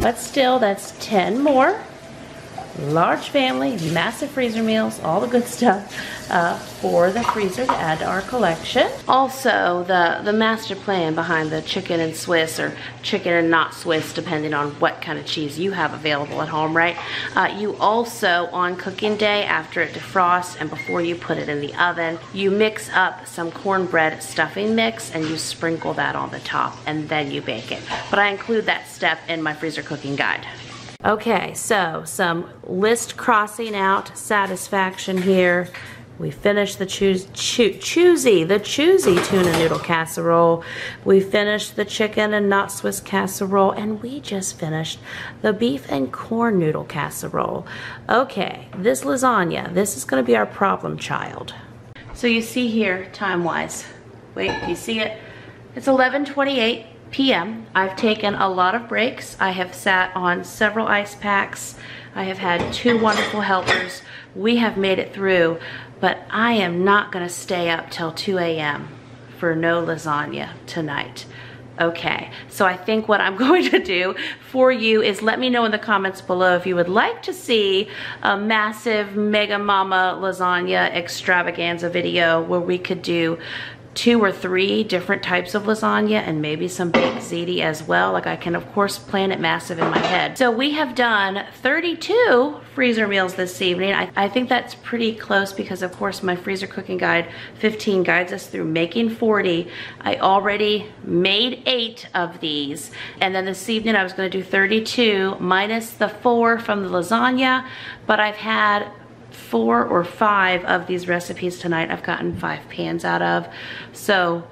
Let's still, that's 10 more large family, massive freezer meals, all the good stuff uh, for the freezer to add to our collection. Also, the, the master plan behind the chicken and Swiss or chicken and not Swiss, depending on what kind of cheese you have available at home, right? Uh, you also, on cooking day, after it defrosts and before you put it in the oven, you mix up some cornbread stuffing mix and you sprinkle that on the top and then you bake it. But I include that step in my freezer cooking guide. Okay, so some list crossing out satisfaction here. We finished the choose, choo, choosy, the choosy tuna noodle casserole. We finished the chicken and not Swiss casserole, and we just finished the beef and corn noodle casserole. Okay, this lasagna, this is gonna be our problem child. So you see here, time-wise, wait, you see it? It's 1128 p.m. I've taken a lot of breaks. I have sat on several ice packs. I have had two wonderful helpers. We have made it through, but I am not gonna stay up till 2 a.m. for no lasagna tonight. Okay, so I think what I'm *laughs* going to do for you is let me know in the comments below if you would like to see a massive Mega Momma lasagna extravaganza video where we could do two or three different types of lasagna and maybe some baked ziti as well. Like I can of course plan it massive in my head. So we have done 32 freezer meals this evening. I, I think that's pretty close because of course my freezer cooking guide 15 guides us through making 40. I already made eight of these. And then this evening I was gonna do 32 minus the four from the lasagna, but I've had four or five of these recipes tonight I've gotten five pans out of. So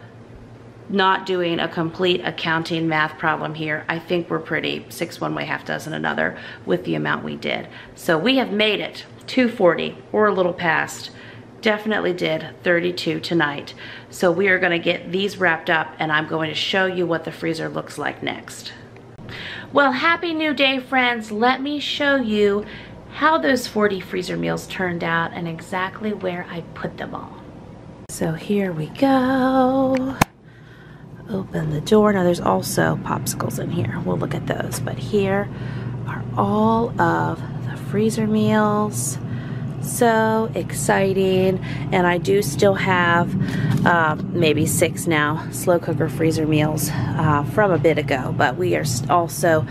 not doing a complete accounting math problem here. I think we're pretty six one way, half dozen another with the amount we did. So we have made it 240 or a little past. Definitely did 32 tonight. So we are gonna get these wrapped up and I'm going to show you what the freezer looks like next. Well, happy new day, friends. Let me show you how those 40 freezer meals turned out and exactly where I put them all. So here we go. Open the door. Now there's also popsicles in here. We'll look at those. But here are all of the freezer meals. So exciting. And I do still have uh, maybe six now slow cooker freezer meals uh, from a bit ago. But we are also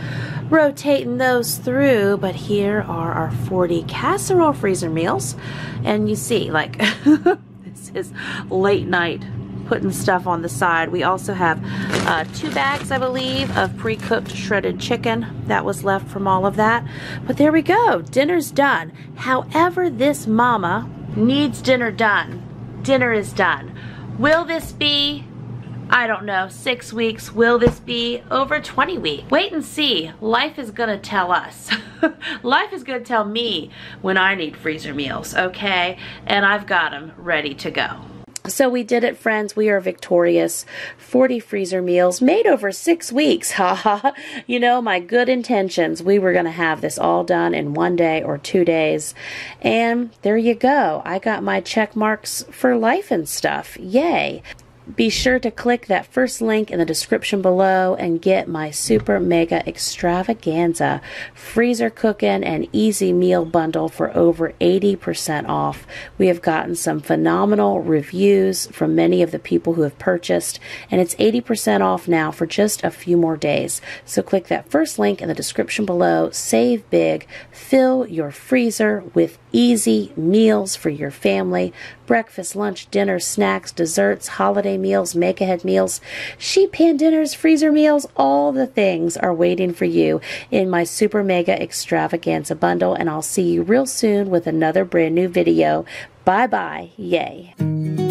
rotating those through. But here are our 40 casserole freezer meals. And you see, like, *laughs* this is late night putting stuff on the side. We also have uh, two bags, I believe, of pre-cooked shredded chicken that was left from all of that. But there we go. Dinner's done. However, this mama needs dinner done. Dinner is done. Will this be I don't know, six weeks. Will this be over 20 weeks? Wait and see. Life is gonna tell us. *laughs* Life is gonna tell me when I need freezer meals, okay? And I've got them ready to go. So we did it, friends. We are victorious. 40 freezer meals made over six weeks. *laughs* Ha ha. You know, my good intentions. We were going to have this all done in one day or two days. And there you go. I got my check marks for life and stuff. Yay. Be sure to click that first link in the description below and get my super mega extravaganza freezer cooking and easy meal bundle for over 80% off. We have gotten some phenomenal reviews from many of the people who have purchased, and it's 80% off now for just a few more days. So click that first link in the description below, save big, fill your freezer with easy meals for your family breakfast, lunch, dinner, snacks, desserts, holiday meals, make ahead meals, sheet pan dinners, freezer meals, all the things are waiting for you in my super mega extravaganza bundle. And I'll see you real soon with another brand new video. Bye bye. Yay.